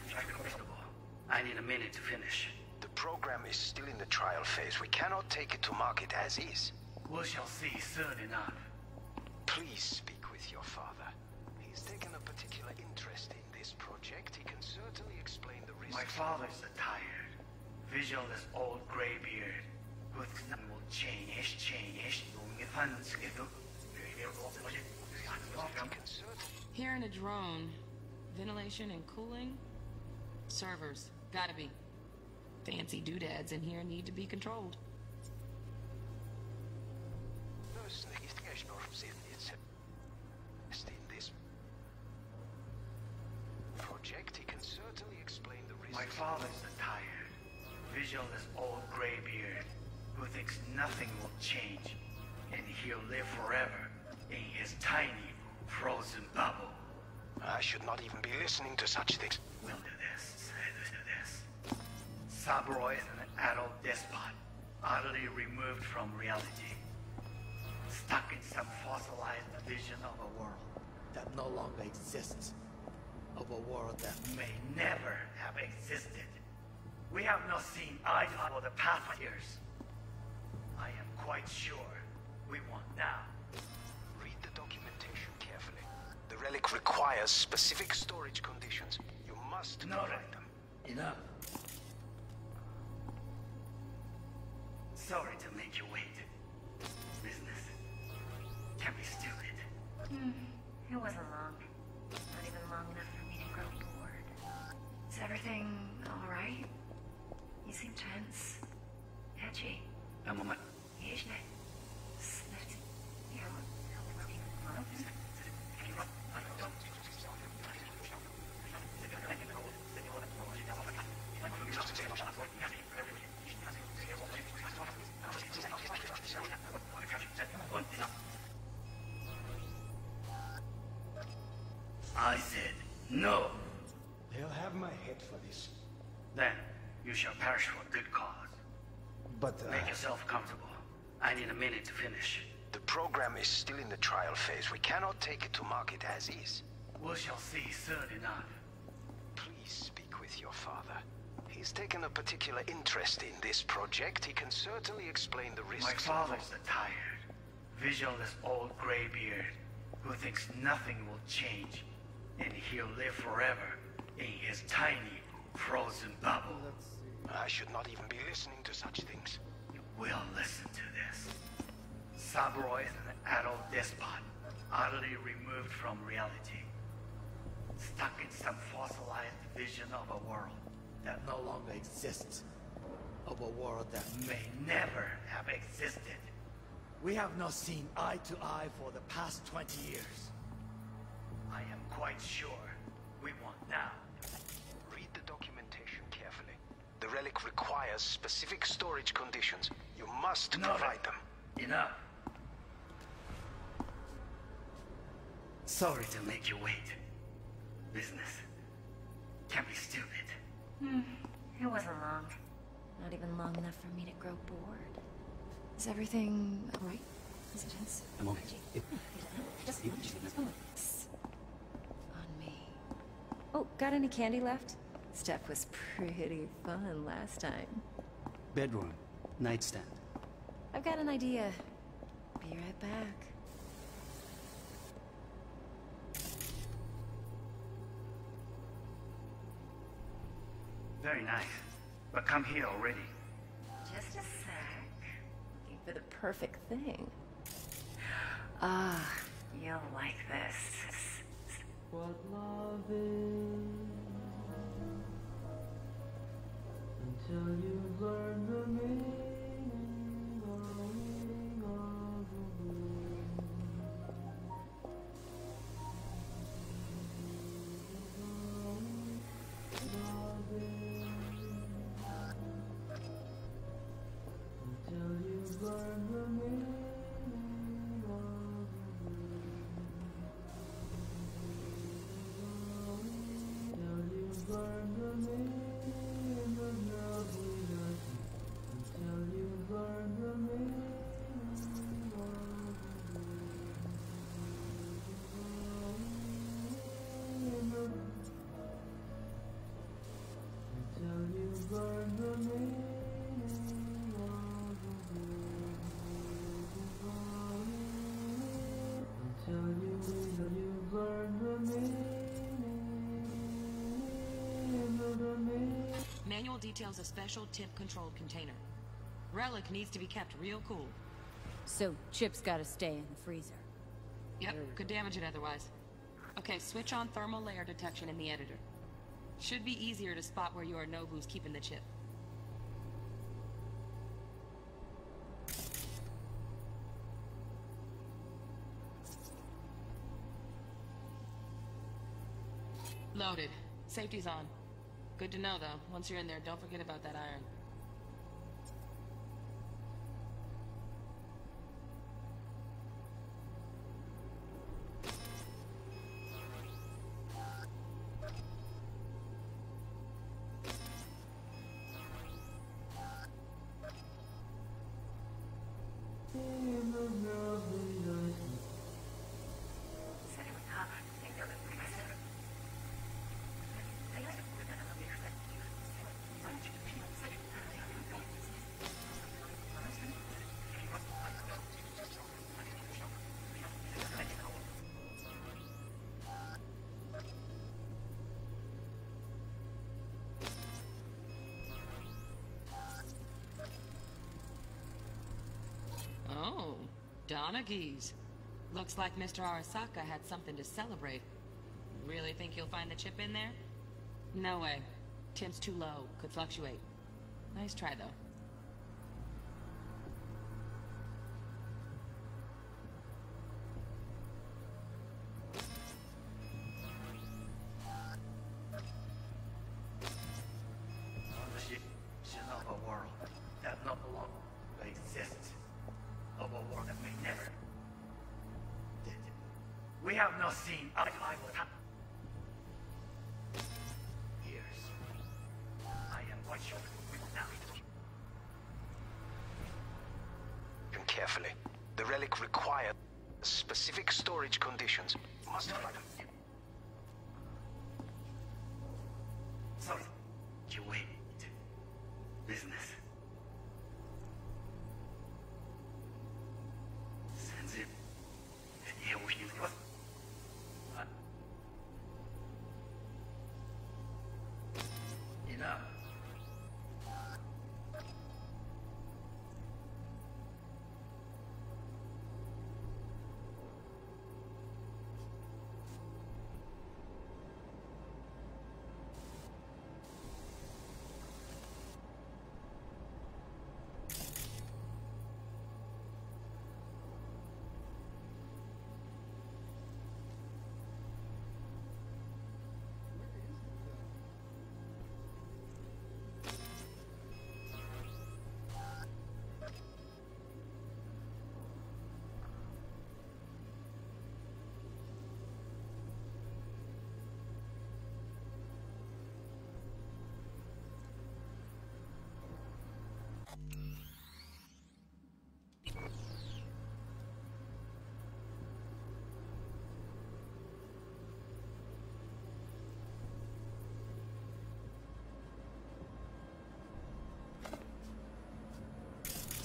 I need a minute to finish. The program is still in the trial phase. We cannot take it to market as is. We shall see soon enough. Please speak with your father. He's taken a particular interest in this project. He can certainly explain the risks. My father's a tired, visionless old graybeard who thinks nothing will change, change. Here in a drone, ventilation and cooling, servers, gotta be. Fancy doodads in here need to be controlled. in this project, he can certainly explain the risks. My father's a tired, visionless old graybeard who thinks nothing will change and he'll live forever in his tiny, frozen bubble. I should not even be listening to such things. We'll do this. Let's do this. Saburo is an adult despot, utterly removed from reality. Stuck in some fossilized vision of a world that no longer exists. Of a world that may never have existed. We have not seen eye to eye for the past years. I am quite sure we want now. Read the documentation carefully. The relic requires specific storage conditions. You must No, provide them. Enough. Sorry to make you wait. Business. Can't be stupid. Hmm. It wasn't long. Everything alright? You seem tense. Edgy. A moment. Snift. I said no. They'll have my head for this. Then you shall perish for a good cause. But, uh, Make yourself comfortable. I need a minute to finish. The program is still in the trial phase. We cannot take it to market as is. We shall see soon enough. Please speak with your father. He's taken a particular interest in this project. He can certainly explain the risks. My father's a tired, visionless old graybeard who thinks nothing will change and he'll live forever in his tiny, frozen bubble. I should not even be listening to such things. You will listen to this. Saburo is an adult despot, utterly removed from reality. Stuck in some fossilized vision of a world that no longer exists. Of a world that may never have existed. We have not seen eye to eye for the past 20 years. I am quite sure we want now. Read the documentation carefully. The relic requires specific storage conditions. You must No, provide them. Enough. Sorry to make you wait. Business. Can't be stupid. Hmm. It wasn't long. Not even long enough for me to grow bored. Is everything alright? Is it his? A moment. Just on me. Oh, got any candy left? Stuff was pretty fun last time. Bedroom. Nightstand. I've got an idea. Be right back. Very nice. But come here already. Just a sec. Looking for the perfect thing. Ah, you'll like this. What love is until you learn the meaning, details a special tip-controlled container. Relic needs to be kept real cool. So, Chip's gotta stay in the freezer. Yep, could damage it otherwise. Okay, switch on thermal layer detection in the editor. Should be easier to spot where Yorinobu's keeping the chip. Loaded. Safety's on. Good to know, though. Once you're in there, don't forget about that iron. Oh, Donaghy's. Looks like Mr. Arasaka had something to celebrate. Really think you'll find the chip in there? No way. Tim's too low. Could fluctuate. Nice try, though.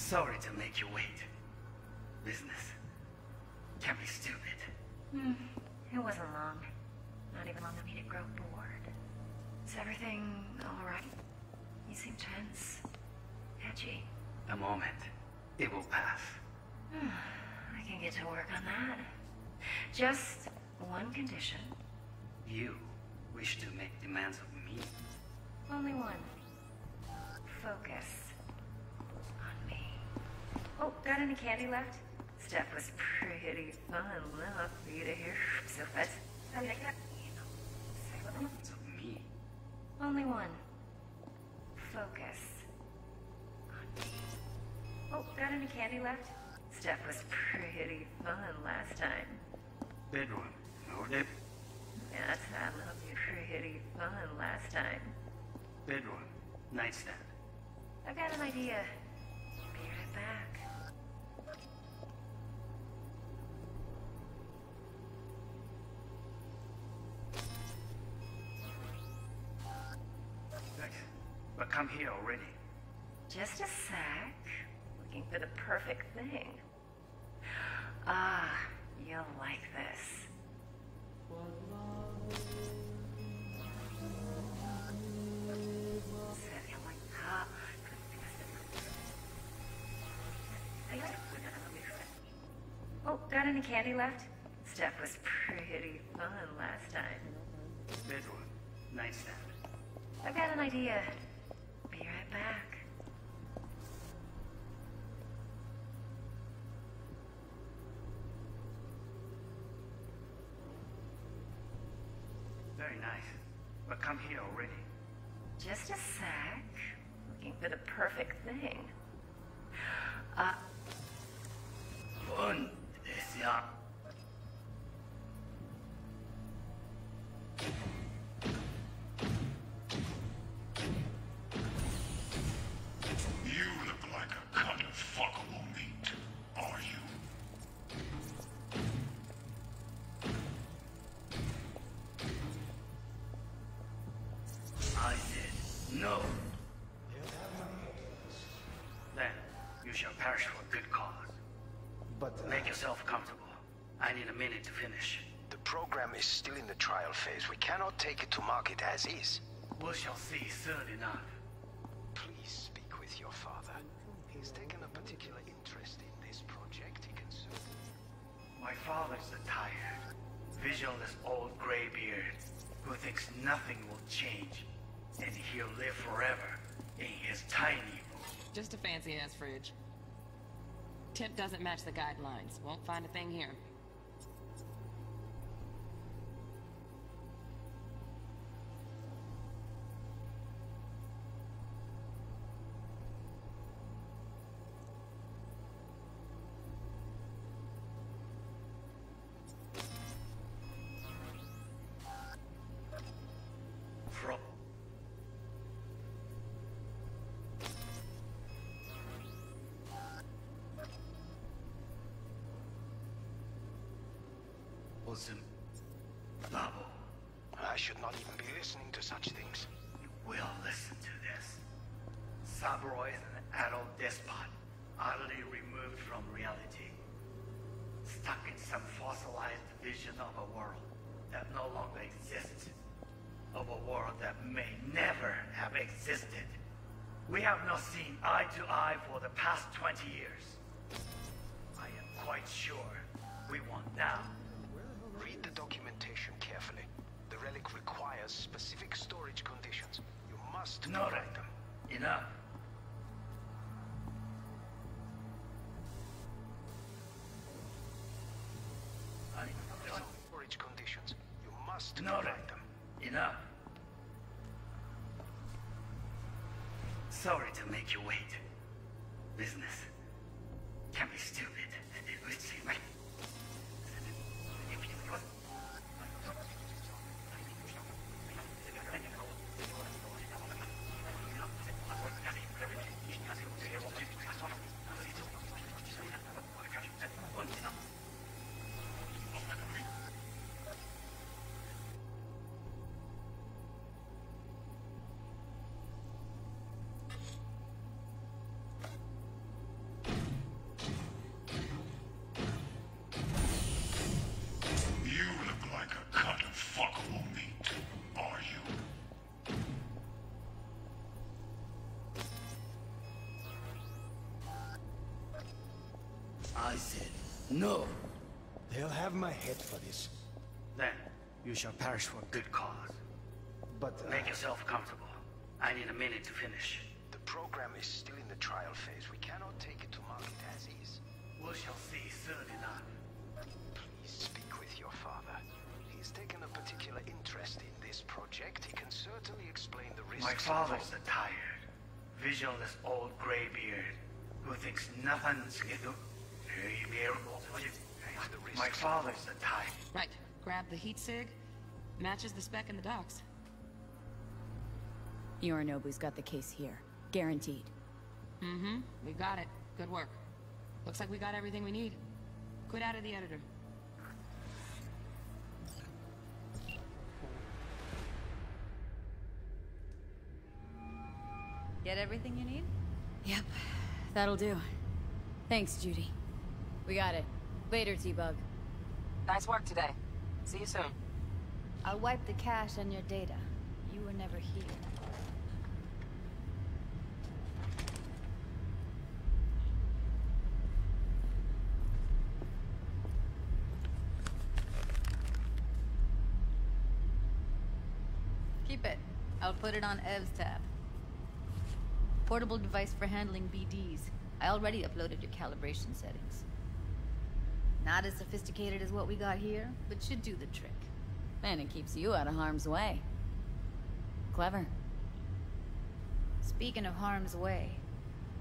Sorry to make you wait. Business. Can't be stupid. Hmm. It wasn't long. Not even long for me to grow bored. Is everything alright? You seem tense. Edgy. A moment. It will pass. Hmm. I can get to work on that. Just one condition. You wish to make demands of me. Only one. Focus. On me. Oh, got any candy left? Stuff was pretty fun enough for you to hear. So fast. I like that. Demands of me. Only one. Focus. Oh, got any candy left? Stuff was pretty fun last time. Bedroom. No dip. Yes, I love you pretty fun last time. Bedroom. Nightstand. I've got an idea. Be right back. come here already? Just a sec. Looking for the perfect thing. Ah, you'll like this. Oh, got any candy left? Stuff was pretty fun last time. Bedroom. Nice stuff. I've got an idea. Back. Very nice. But come here already. Just a sec. Looking for the perfect thing. Uh, Fun. This ya. But uh, Make yourself comfortable. I need a minute to finish. The program is still in the trial phase. We cannot take it to market as is. We shall see soon enough. Please speak with your father. He's taken a particular interest in this project. He can certainly... My father's a tired, visionless old graybeard who thinks nothing will change, and he'll live forever in his tiny room. Just a fancy ass fridge. Tip doesn't match the guidelines. Won't find a thing here. Listen, Babo, I should not even be listening to such things. you will listen to this. Saburo is an adult despot, utterly removed from reality. Stuck in some fossilized vision of a world that no longer exists. Of a world that may never have existed. We have not seen eye to eye for the past 20 years. I am quite sure we want now. Read the documentation carefully. The relic requires specific storage conditions. You must No, provide them. Enough. Storage conditions. You must No, provide them. Enough. Sorry to make you wait. No. They'll have my head for this. Then you shall perish for a good cause. But uh, Make yourself comfortable. I need a minute to finish. The program is still in the trial phase. We cannot take it to market as is. We shall see soon enough. Please speak with your father. He's taken a particular interest in this project. He can certainly explain the risks. My father's a tired, visionless old graybeard who thinks nothing's My father's a tired. Right. Grab the heat sig. Matches the spec in the docs. Yorinobu's got the case here. Guaranteed. Mm-hmm. We got it. Good work. Looks like we got everything we need. Quit out of the editor. Get everything you need? Yep, that'll do. Thanks, Judy. We got it. Later, T-Bug. Nice work today. See you soon. I'll wipe the cache on your data. You were never here. Keep it. I'll put it on Ev's tab. Portable device for handling BDs. I already uploaded your calibration settings. Not as sophisticated as what we got here, but should do the trick. And it keeps you out of harm's way. Clever. Speaking of harm's way,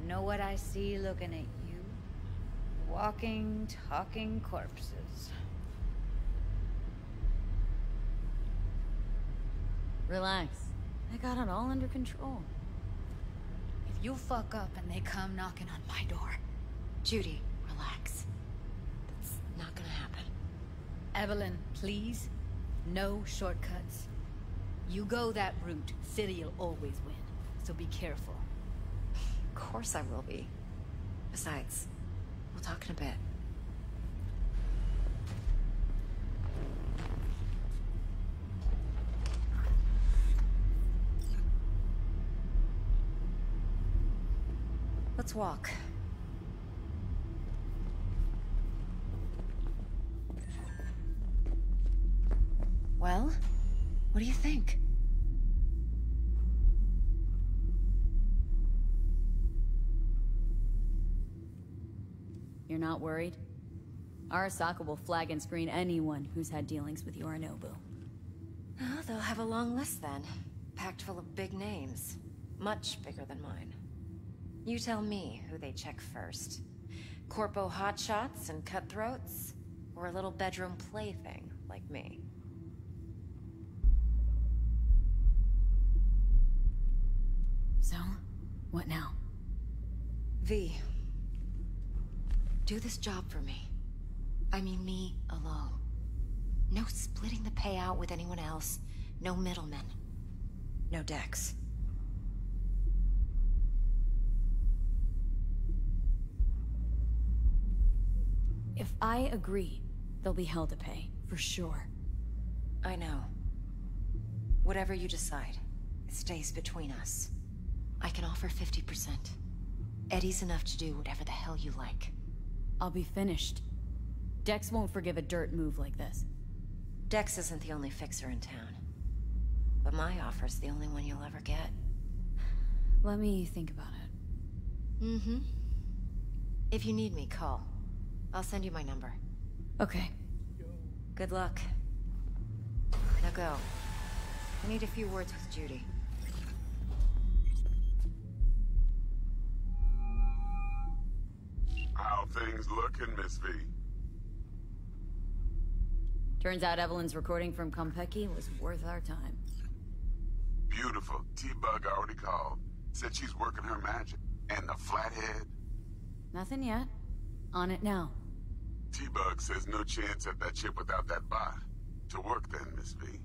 know what I see looking at you? Walking, talking corpses. Relax. I got it all under control. If you fuck up and they come knocking on my door, Judy, relax. Not gonna happen. Evelyn, please, no shortcuts. You go that route, City'll always win. So be careful. Of course I will be. Besides, we'll talk in a bit. Let's walk. Not worried? Arasaka will flag and screen anyone who's had dealings with Yorinobu. Oh, they'll have a long list then. Packed full of big names. Much bigger than mine. You tell me who they check first. Corpo hotshots and cutthroats? Or a little bedroom plaything like me? So, what now? V. Do this job for me. I mean me alone. No splitting the payout with anyone else. No middlemen. No Dex. If I agree, they'll be hell to pay, for sure. I know. Whatever you decide, it stays between us. I can offer 50%. Eddie's enough to do whatever the hell you like. I'll be finished. Dex won't forgive a dirt move like this. Dex isn't the only fixer in town. But my offer's the only one you'll ever get. Let me think about it. Mm-hmm. If you need me, call. I'll send you my number. Okay. Good luck. Now go. I need a few words with Judy. Things looking, Miss V? Turns out Evelyn's recording from Konpeki was worth our time. Beautiful. T-Bug already called. Said she's working her magic. And the flathead? Nothing yet. On it now. T-Bug says no chance at that chip without that bot. To work then, Miss V.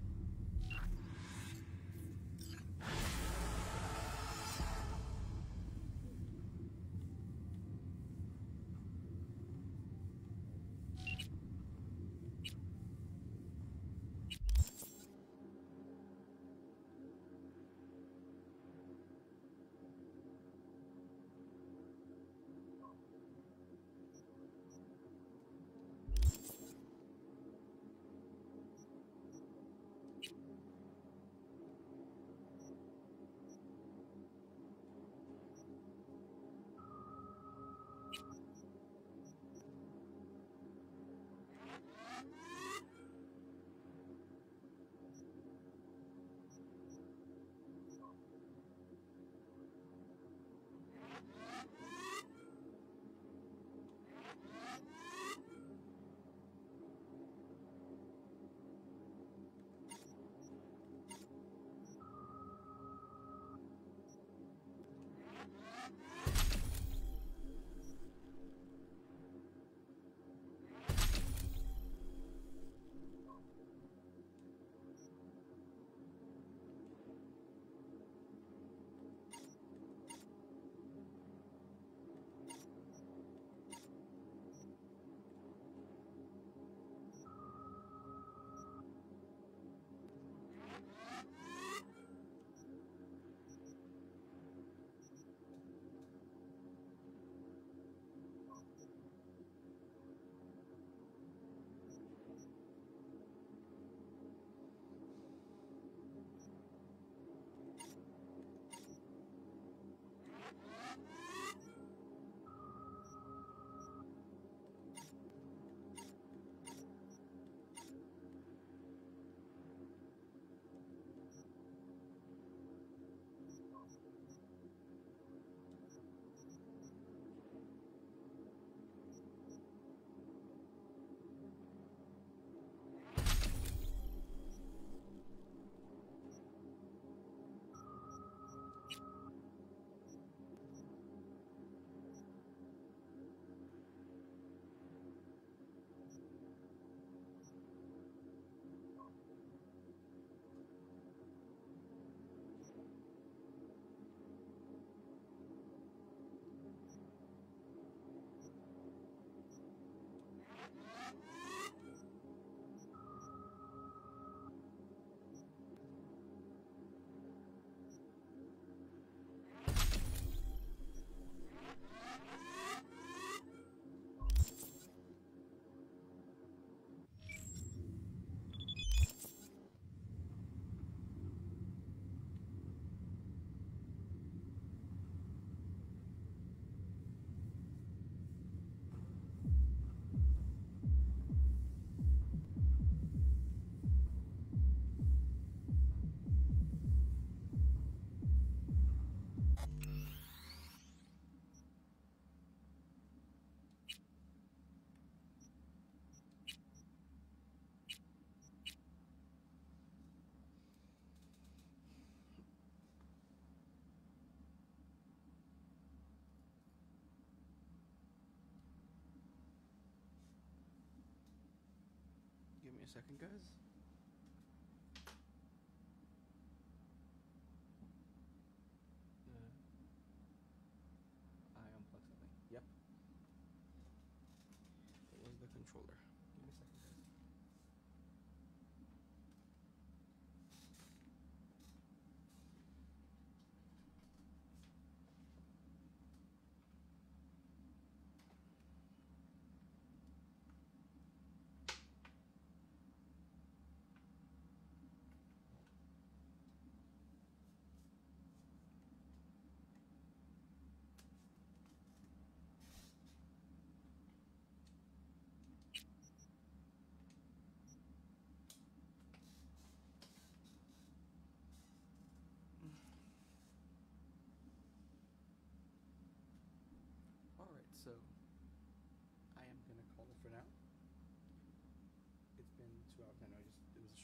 me a second, guys.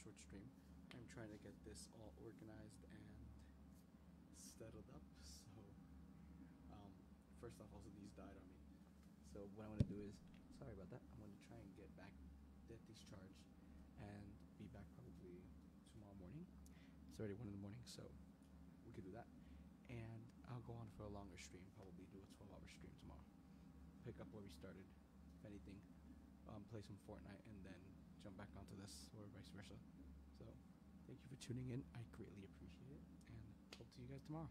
Short stream. I'm trying to get this all organized and settled up. So um, first off, also these died on me. So what I want to do is sorry about that. I'm going to try and get back, get these and be back probably tomorrow morning. It's already one in the morning, so we could do that. And I'll go on for a longer stream, probably do a 12 hour stream tomorrow. Pick up where we started, if anything, um, play some Fortnite, and then jump back onto this, or vice versa. So, thank you for tuning in. I greatly appreciate it, and hope to see you guys tomorrow.